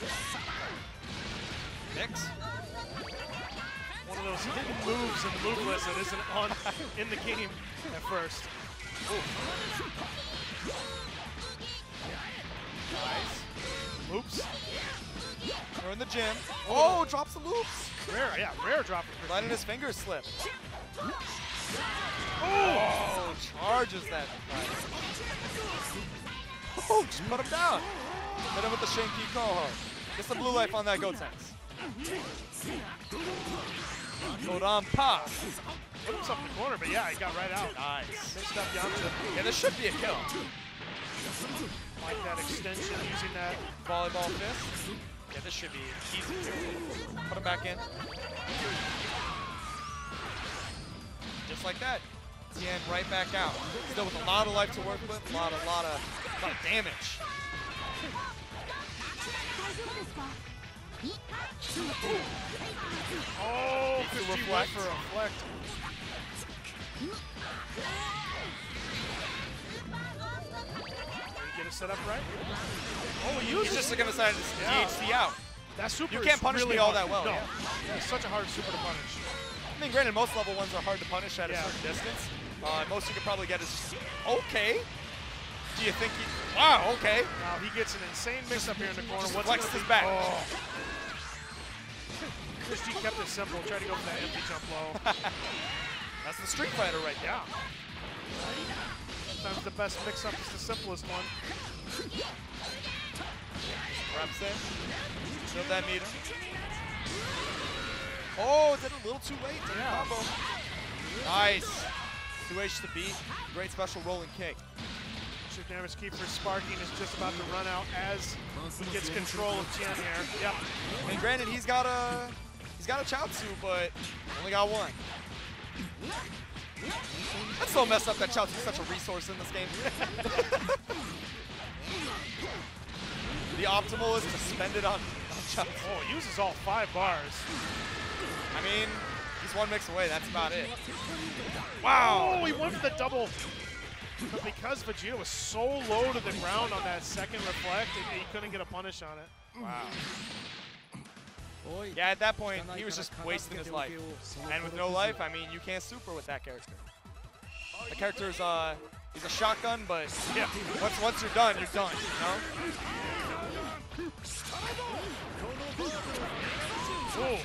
Nix. One of those hidden moves in the move list that isn't on in the game at first. Nice. Oops. We're in the gym. Oh, oh, drops the loops. Rare, yeah, rare drop. Letting his fingers slip. Oh, charges that. Oh, just put him down. Hit him with the Shin Kikoho. Get some blue life on that Gotenks. On, pop. Put himself in the corner, but yeah, he got right out. Nice. Mixed up Yamcha. Yeah, this should be a kill. Like that extension, using that. Volleyball fist. Yeah, this should be easy. Put him back in. Just like that. Tien right back out. Still with a lot of life to work with. A lot, a lot of, lot of damage. Oh, Need to 'cause G went reflect. for a reflect. Get it set up right? Oh, he He's just gonna decide to Yeah. DHC out. that super. you is can't punish really me all hard. that well, No, yeah. yeah, it's such a hard super to punish. I mean, granted, most level ones are hard to punish at a Yeah. certain distance. Uh, most you could probably get is okay. Do you think he? Wow, okay. Now he gets an insane mix up here in the corner. Just What's flex gonna his back. Oh. <laughs> Chris G kept it simple. Tried to go for that empty jump low. <laughs> That's the Street Fighter right there. Yeah. Sometimes the best mix up is the simplest one. Reps in. Build that meter. Oh, is it a little too late? Yeah. combo. Nice. 2H to beat. Great special rolling kick. Chip damage Kiefer sparking is just about to run out as he gets control of Tien here. Yep. And granted, he's got a he's got a Chiaotzu, but only got one. That's so messed up that Chiaotzu is such a resource in this game. <laughs> the optimal is to spend it on, on Oh, he uses all five bars. I mean, he's one mix away. That's about it. Wow. Oh, he went for the double. But because Vegeta was so low to the ground on that second reflect, he he couldn't get a punish on it. Wow. Yeah, at that point, he was just wasting his life. And with no life, I mean, you can't super with that character. The character is, uh, he's a shotgun, but Yeah. once once you're done, you're done, you know? Ooh.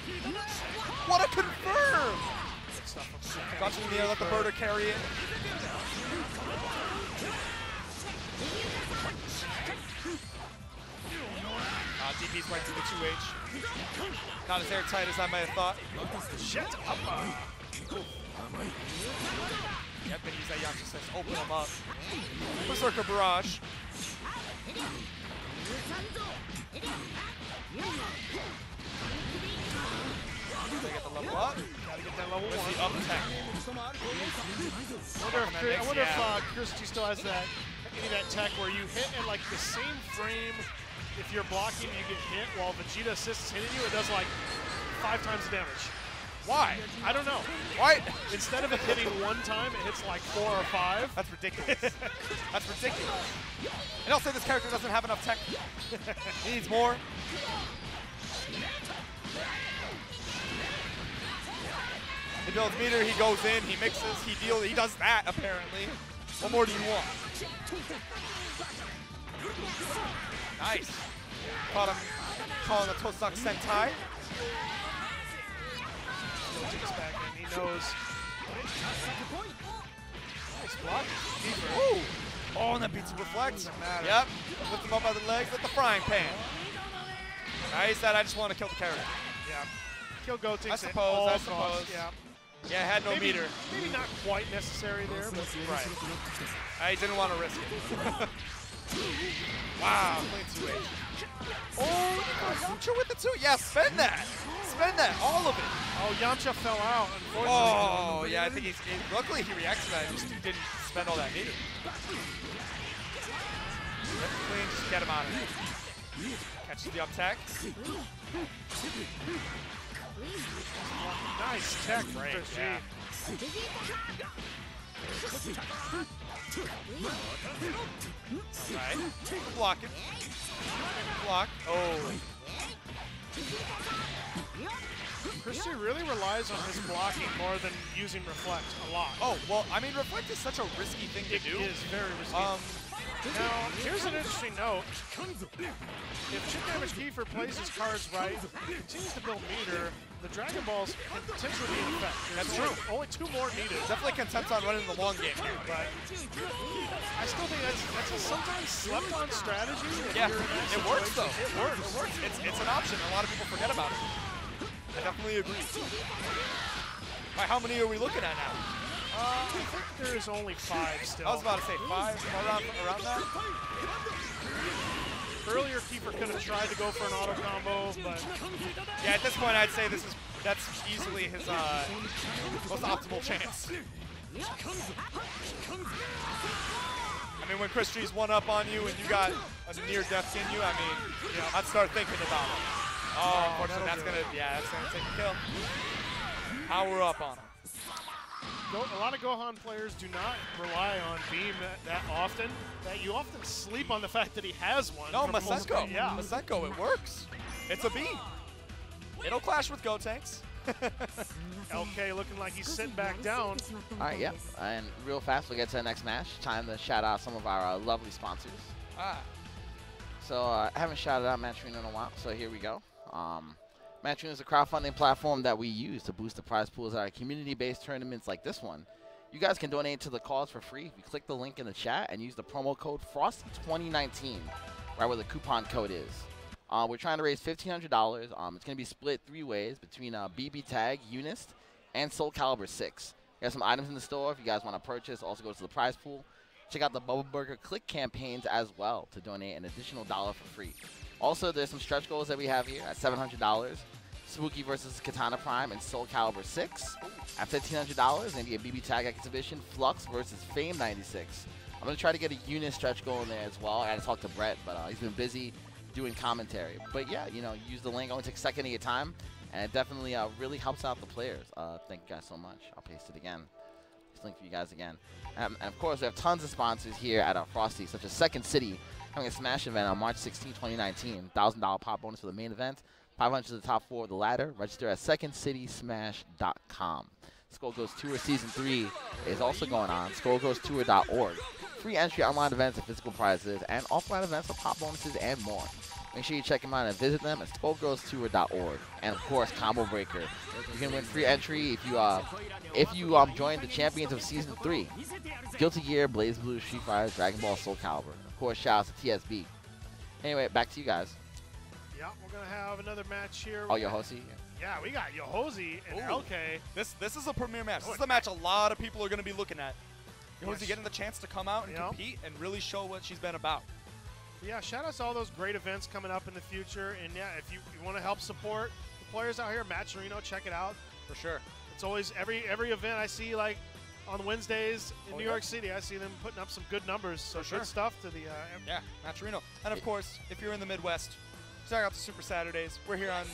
What a confirm! Got you in the air, let the Burter carry it. Uh, DP's right to the 2H. Not as airtight as I might have thought. Shut up. Yep, and use that Yamcha says, open him up. Berserker Barrage. They get the level up. Gotta get that level Where's one. the up tech? I wonder if, Chris- I wonder if uh, Chris G still has that any of that tech where you hit in like the same frame. If you're blocking, you get hit. While Vegeta assists hitting you, it does like five times the damage. Why? I don't know. Why? Instead of it hitting one time, it hits like four or five. That's ridiculous. That's ridiculous. And I'll say this character doesn't have enough tech. <laughs> he needs more. He builds meter, he goes in, he mixes, he deals, he does that apparently. What more do you want? Nice. Caught him calling a Tosak Sentai. Still takes back in. He knows. Nice block. Woo! Oh, and that beats a reflect. Yep. Lift him up by the legs with the frying pan. Nice that I just want to kill the character. Yeah. Kill Gotenks I suppose, all I suppose. Yeah. Yeah, had no maybe, meter. Maybe not quite necessary there, but Right. I didn't want to risk it. <laughs> wow, clean 2H. Oh, Yamcha with the two. Yeah, spend that. Spend that, all of it. oh, Yamcha fell out. Unfortunately. Oh, yeah, I think he's. He, luckily, he reacted to that. and Just didn't spend all that meter. Rip it clean, just get him out of there. Catches the up tech. Nice tech from Great, Chris G. yeah. Right. Block it. Block. Oh. Chris G really relies on his blocking more than using reflect a lot. Oh, well, I mean, Reflect is such a risky thing to it do. It is very risky. Um, now, here's an interesting note. If Chip Damage Kiefer plays his cards right, continues to build meter, the Dragon Balls can potentially be effect. There's That's only, true. Only two more needed. definitely content on running the long game here. Right. I still think that's, that's a sometimes slept on strategy. Yeah, you're in that it works though. It works. It works. It's, it's an option. A lot of people forget about it. I definitely agree. All right, how many are we looking at now? Uh, I think there is only five still. I was about to say five, around, around that. Earlier, Kiefer could have tried to go for an auto combo, but Yeah, at this point, I'd say this is that's easily his uh, most optimal chance. I mean, when Chris G's one up on you and you got a near-death in you, I mean, you know, I'd start thinking about it. Oh, unfortunately, that's gonna, yeah, that's gonna take a kill. Power up on him. Go, a lot of Gohan players do not rely on Beam that, that often. That you often sleep on the fact that he has one. No, from Masenko. Yeah. Masenko, it works. It's a beam. It'll clash with Gotenks. LK <laughs> <laughs> looking like he's sitting back down. All right, yeah. And real fast, we'll get to the next match. Time to shout out some of our uh, lovely sponsors. Ah, So uh, I haven't shouted out Matcherino in a while, so here we go. Um, Matcherino is a crowdfunding platform that we use to boost the prize pools at our community-based tournaments like this one. You guys can donate to the cause for free. If you click the link in the chat and use the promo code FROSTY2019, right where the coupon code is. Uh, we're trying to raise $1,500. Um, it's going to be split three ways between uh, BB Tag, UNIST, and Soul Calibur 6. We have some items in the store if you guys want to purchase. Also go to the prize pool. Check out the Bubble Burger Click campaigns as well to donate an additional dollar for free. Also, there's some stretch goals that we have here at $700. Spooky versus Katana Prime and Soul Calibur 6. At $1,500, maybe a BB Tag exhibition, Flux versus Fame 96. I'm going to try to get a unit stretch goal in there as well. I had to talk to Brett, but uh, he's been busy doing commentary. But yeah, you know, use the link. Only takes a second of your time, and it definitely uh, really helps out the players. Uh, thank you guys so much. I'll paste it again. This link for you guys again. Um, and of course, we have tons of sponsors here at our Frosty, such as Second City, having a Smash event on March 16, 2019. $1,000 pop bonus for the main event. 500 to the top four of the ladder. Register at secondcitysmash.com. Skull Goes Tour Season 3 is also going on. SkullGoesTour.org. Free entry online events and physical prizes, and offline events for pop bonuses and more. Make sure you check them out and visit them at SkullGoesTour.org. And of course, Combo Breaker. You can win free entry if you uh, if you um, join the champions of Season 3. Guilty Gear, BlazBlue, Street Fighter, Dragon Ball, Soul Calibur. Of course, shout out to TSB. Anyway, back to you guys. Yeah, we're gonna have another match here. Oh, Yohosie. Yeah, we got Yohosie and Ooh. LK. this this is a premier match. This is oh, the match a lot of people are going to be looking at. Yohosie Yes. getting the chance to come out and Yeah. compete and really show what she's been about. Yeah, shout out to all those great events coming up in the future. And yeah, if you, you want to help support the players out here, Matcherino, check it out. For sure. It's always every every event I see like on Wednesdays in Oh, New yeah. York City. I see them putting up some good numbers. So sure. good stuff to the. Uh, Yeah, Matcherino. And of course, if you're in the Midwest, check out the Super Saturdays. We're here on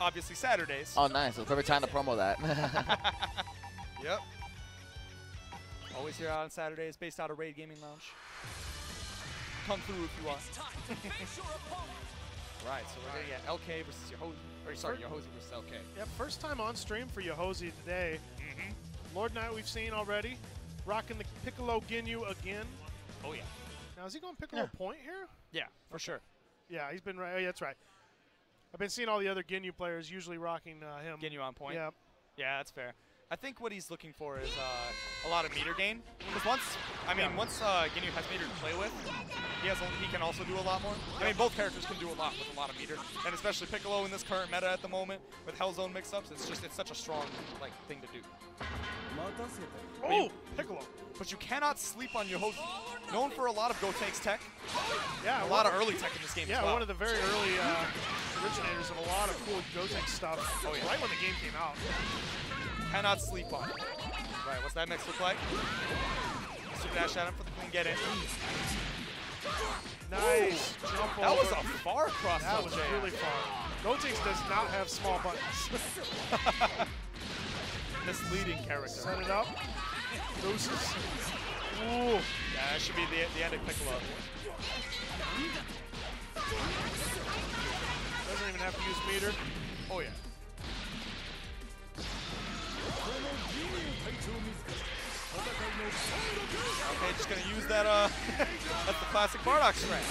obviously Saturdays. Oh, nice. It was perfect time to promo that. <laughs> <laughs> Yep. Always here on Saturdays, based out of Raid Gaming Lounge. Come through if you want. <laughs> right, so we're gonna get LK versus Yohosie. Or sorry, Yohosie versus LK. yeah, first time on stream for Yohosie today. Lord Knight we've seen already, rocking the Piccolo Ginyu again. Oh yeah. Now is he going Piccolo Yeah. Point here? Yeah, for sure. Yeah, he's been right. Oh, yeah, that's right. I've been seeing all the other Ginyu players usually rocking uh, him. Getting you on point. Yeah, Yeah, that's fair. I think what he's looking for is uh, a lot of meter gain. Because once, I mean, Yeah. once uh, Ginyu has meter to play with, he has a, he can also do a lot more. I mean, both characters can do a lot with a lot of meter, and especially Piccolo in this current meta at the moment with Hellzone mix-ups, it's just it's such a strong like thing to do. Oh, Piccolo. But you cannot sleep on Yohosie. Known for a lot of Gotenks tech, Yeah, a lot of early tech in this game Yeah, as well. one of the very early uh, originators of a lot of cool Gotenk stuff. Oh, yeah. Right when the game came out. cannot sleep on. Right, what's that mix look like? Super dash at him for the clean get in. Nice jump That was a far cross. That was jam. really far. Gotenks does not have small buttons. <laughs> misleading character. Set it up. Deuces. Ooh. Yeah, that should be the, the end of Piccolo. Doesn't even have to use meter. Oh yeah. Just gonna use that. Uh, <laughs> that's the classic Bardock strength.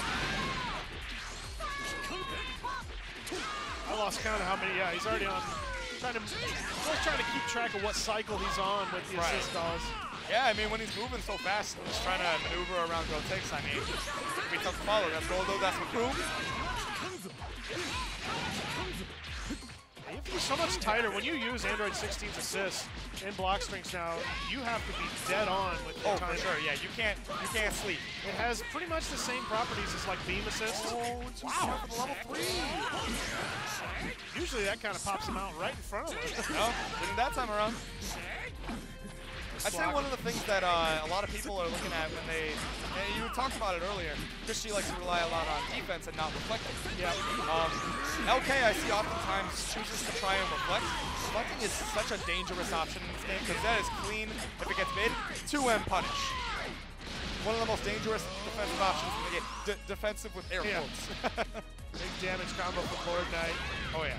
I lost count of how many. Yeah, he's already on. Trying to, he's always trying to keep track of what cycle he's on with the Right. assist dolls. Yeah, I mean when he's moving so fast, just trying to maneuver around Gotenks. I mean, be tough to follow. That's Guldo. That's McCroom. He have to be so much tighter. When you use Android 16's assist in block strings now, you have to be dead on with your Oh, time. for sure. Yeah, you can't you can't sleep. It has pretty much the same properties as like beam assist. Oh, wow. Level three. Usually that kind of pops them out right in front of us. No, didn't that time around. I'd say one of the things that uh, a lot of people are looking at when they, and you talked about it earlier, Chris G likes to rely a lot on defense and not reflecting. Yeah. Um, LK, I see oftentimes chooses to try and reflect. Reflecting is such a dangerous option in this game because that is clean. If it gets made, 2M punish. One of the most dangerous defensive options in the game. D- defensive with air Yeah. quotes. <laughs> Big damage combo from Lord Knight. oh yeah.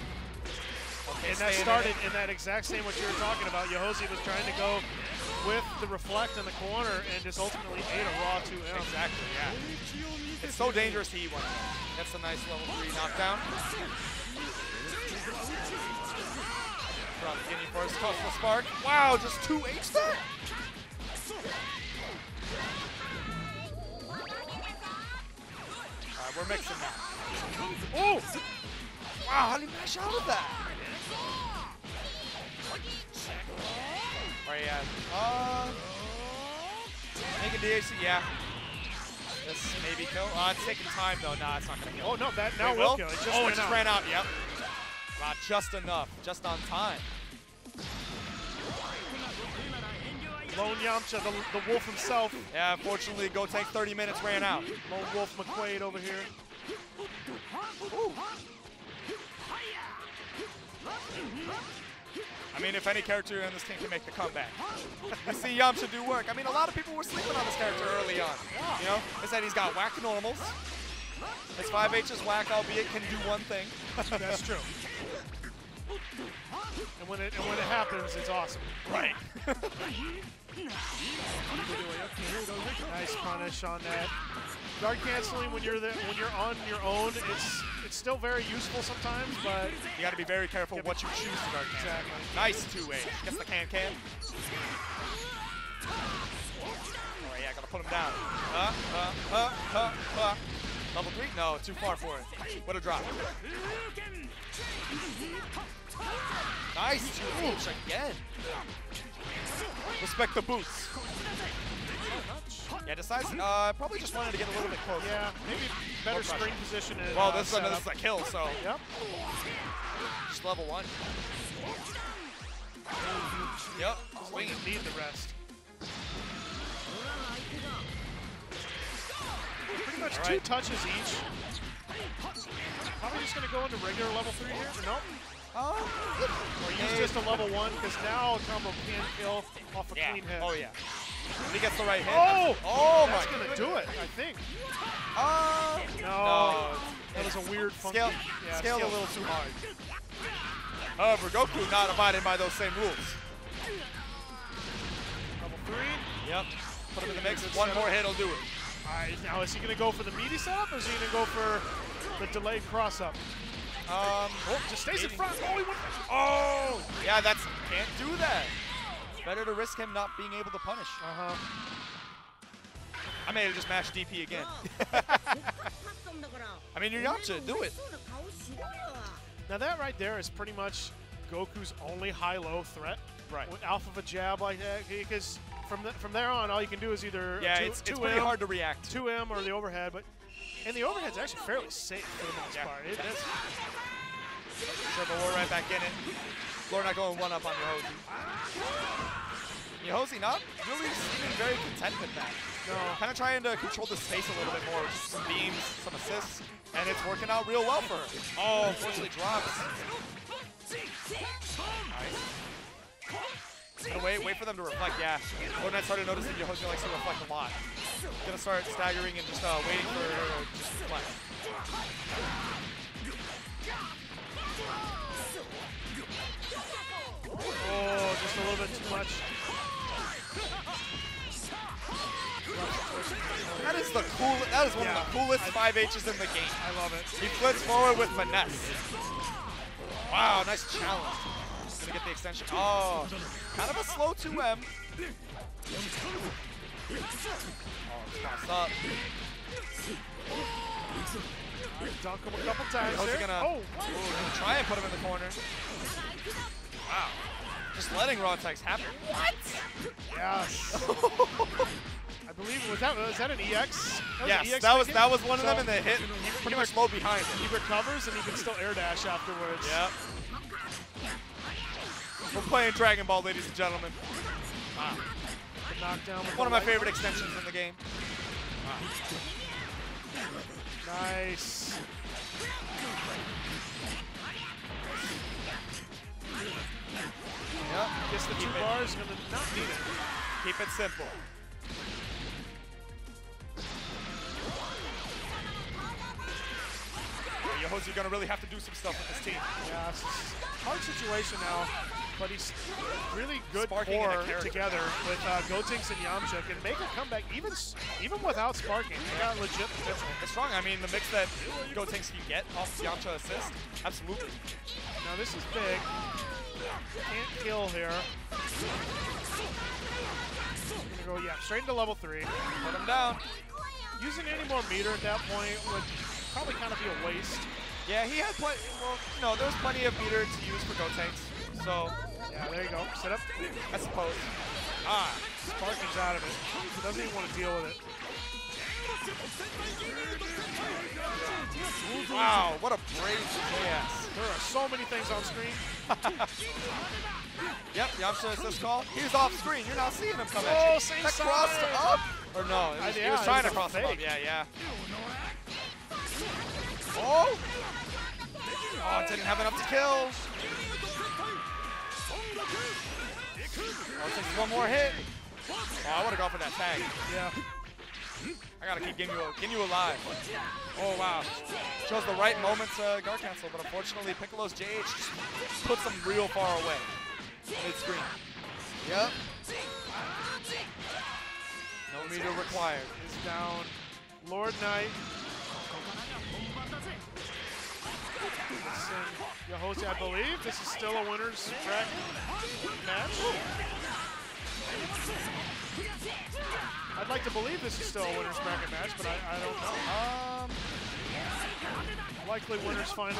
Okay, And that in started in that exact same what you were talking about. Yohosie was trying to go with the reflect in the corner and just ultimately ate a raw 2M. Exactly, yeah. It's so dangerous to eat one. That's a nice level three knockdown. From Ginyu first, Cosmo Spark. Wow, just two H there? Alright, we're mixing now. Oh! Wow, how did he mash out of that? Yeah. Uh, making DHC, yeah. This maybe kill. Uh, it's taking time though. Nah, it's not gonna kill. Oh, no, that now It will kill. It just oh, ran it just out. ran out. Yep. Wow, just enough, just on time. Lone Yamcha, the, the wolf himself. Yeah, unfortunately, Go Tank 30 minutes ran out. Lone Wolf McQuaid over here. I mean, if any character in this team can make the comeback. we see Yamcha do work. I mean, a lot of people were sleeping on this character early on. You know, they said he's got whack normals. His 5H is whack, albeit can do one thing. That's true. And when it and when it happens, it's awesome. Right. Nice punish on that. Guard canceling when you're there, when you're on your own, it's it's still very useful sometimes, but You got to be very careful what you choose to guard. exactly. Nice two-way. Gets the can-can. All right, yeah, gotta put him down. Huh, huh, huh, huh, uh. Level three? No, too far for it. What a drop. Nice two-H again. Respect the boots. Yeah, decides, uh, probably just wanted to get a little bit closer. Yeah, maybe better screen position. And, Well, uh, this is, a, this is a kill, so Yep. just level one. Yep, swinging. Need the rest. Pretty much All two right. touches each. Probably just gonna go into regular level three here. Nope. Oh, Or use just a level one because now combo can kill off a yeah. clean hit. Oh, yeah. He gets the right hit. Oh! Oh, That's my gonna do it, I think. Uh, No. That was a weird funky. Scale, yeah, scaled a little too hard. However, Goku not abiding by those same rules. Level three. Yep. Put him in the mix. One more hit will do it. All right, now is he gonna go for the meaty setup or is he gonna go for the delayed cross up? Um, Oh, just stays in front. Oh, he went. oh, yeah, that's can't do that. Better to risk him not being able to punish. Uh huh. I may have just mashed DP again. <laughs> I mean, you're Yamcha, do it. Now that right there is pretty much Goku's only high-low threat. Right. With alpha of a jab like that, because from the, from there on, all you can do is either Yeah, two, it's, it's 2M, hard to react. 2M or the overhead, but and the overhead's actually fairly safe for the most Yeah, part. it It is. is. Sure, but we're right back in it. Lord not going one up on Yohosie. Yohosie not really seeming very content with that. No. Kind of trying to control the space a little bit more. Just some beams, some assists, and it's working out real well for her. Oh, unfortunately drops. Nice. Wait, wait for them to reflect. Yeah. Lord Knight started noticing Yohosie likes to reflect a lot. Gonna start staggering and just uh, waiting for her to just reflect. Oh, just a little bit too much. That is the cool. That is one Yeah. of the coolest five H's in the game. I love it. He flips forward with finesse. Wow, nice challenge. Gonna get the extension. Oh, kind of a slow 2M. Oh, up. Dunk him a couple times gonna- Oh, gonna try and put him in the corner. Wow. Just letting raw attacks happen. What? yes. I believe was that was that an EX? That Yes, EX that was that was one of So them, and they hit he pretty much low behind He recovers and he can still air dash afterwards. Yep. We're playing Dragon Ball, ladies and gentlemen. The knockdown One of the my light. favorite extensions in the game. Nice. Yep. The two Keep it- bars gonna not need it. Keep it simple. Yoho's gonna really have to do some stuff with this team. Yeah, it's a hard situation now, but he's really good Sparking together with uh, Gotenks and Yamcha can make a comeback even even without sparking. They got legit potential. It's strong. I mean, the mix that Gotenks can get off Yamcha assist, absolutely. Now this is big. Can't kill here. Gonna go yeah straight into level three. Put him down. Using any more meter at that point would probably kind of be a waste. Yeah, he had plenty. Well, you know, there was plenty of meter to use for Gotenks. So, Yeah, there you go. Set up. I suppose. Ah, Sparking's out of it. He doesn't even want to deal with it. Wow, what a brave KS. There are so many things on screen. <laughs> Yep, Yamcha this call. He's off screen. You're not seeing him come Oh, at you. same that side. crossed up. Or no, was, he was trying to cross him up. Yeah, yeah. Oh! Oh, didn't have enough to kill. Oh, it takes one more hit. Oh, I would have gone for that tag. Yeah. I gotta keep Ginyu, Ginyu alive. Oh, wow. Chose the right moment to guard cancel, but unfortunately Piccolo's JH just puts him real far away. Mid-screen. Yep. No meter required. Is down. Lord Knight. Listen, I believe this is still a winner's bracket match. I'd like to believe this is still a winner's bracket match, but I, I don't know. Um, Likely winners finals.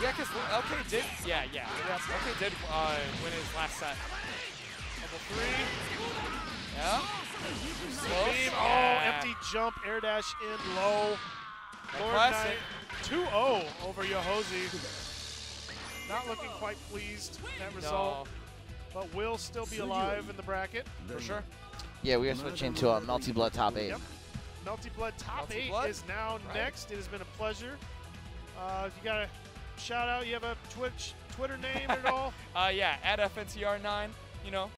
yeah, because LK did, yeah, yeah. yeah LK did uh, win his last set. Level three. Yeah. Close. Beam. Yeah. Oh, empty jump, air dash in low. Lord classic. Knight 2-0 over Yohosie. Not looking quite pleased with that result, No, but will still be alive in the bracket. for sure. Yeah, we are switching to a Melty Blood top eight. Yep. Melty Blood top Melty eight Blood? is now Right. next. It has been a pleasure. Uh, if you got a shout out, you have a Twitch Twitter name at all? <laughs> Uh, yeah, at FNTR9, you know,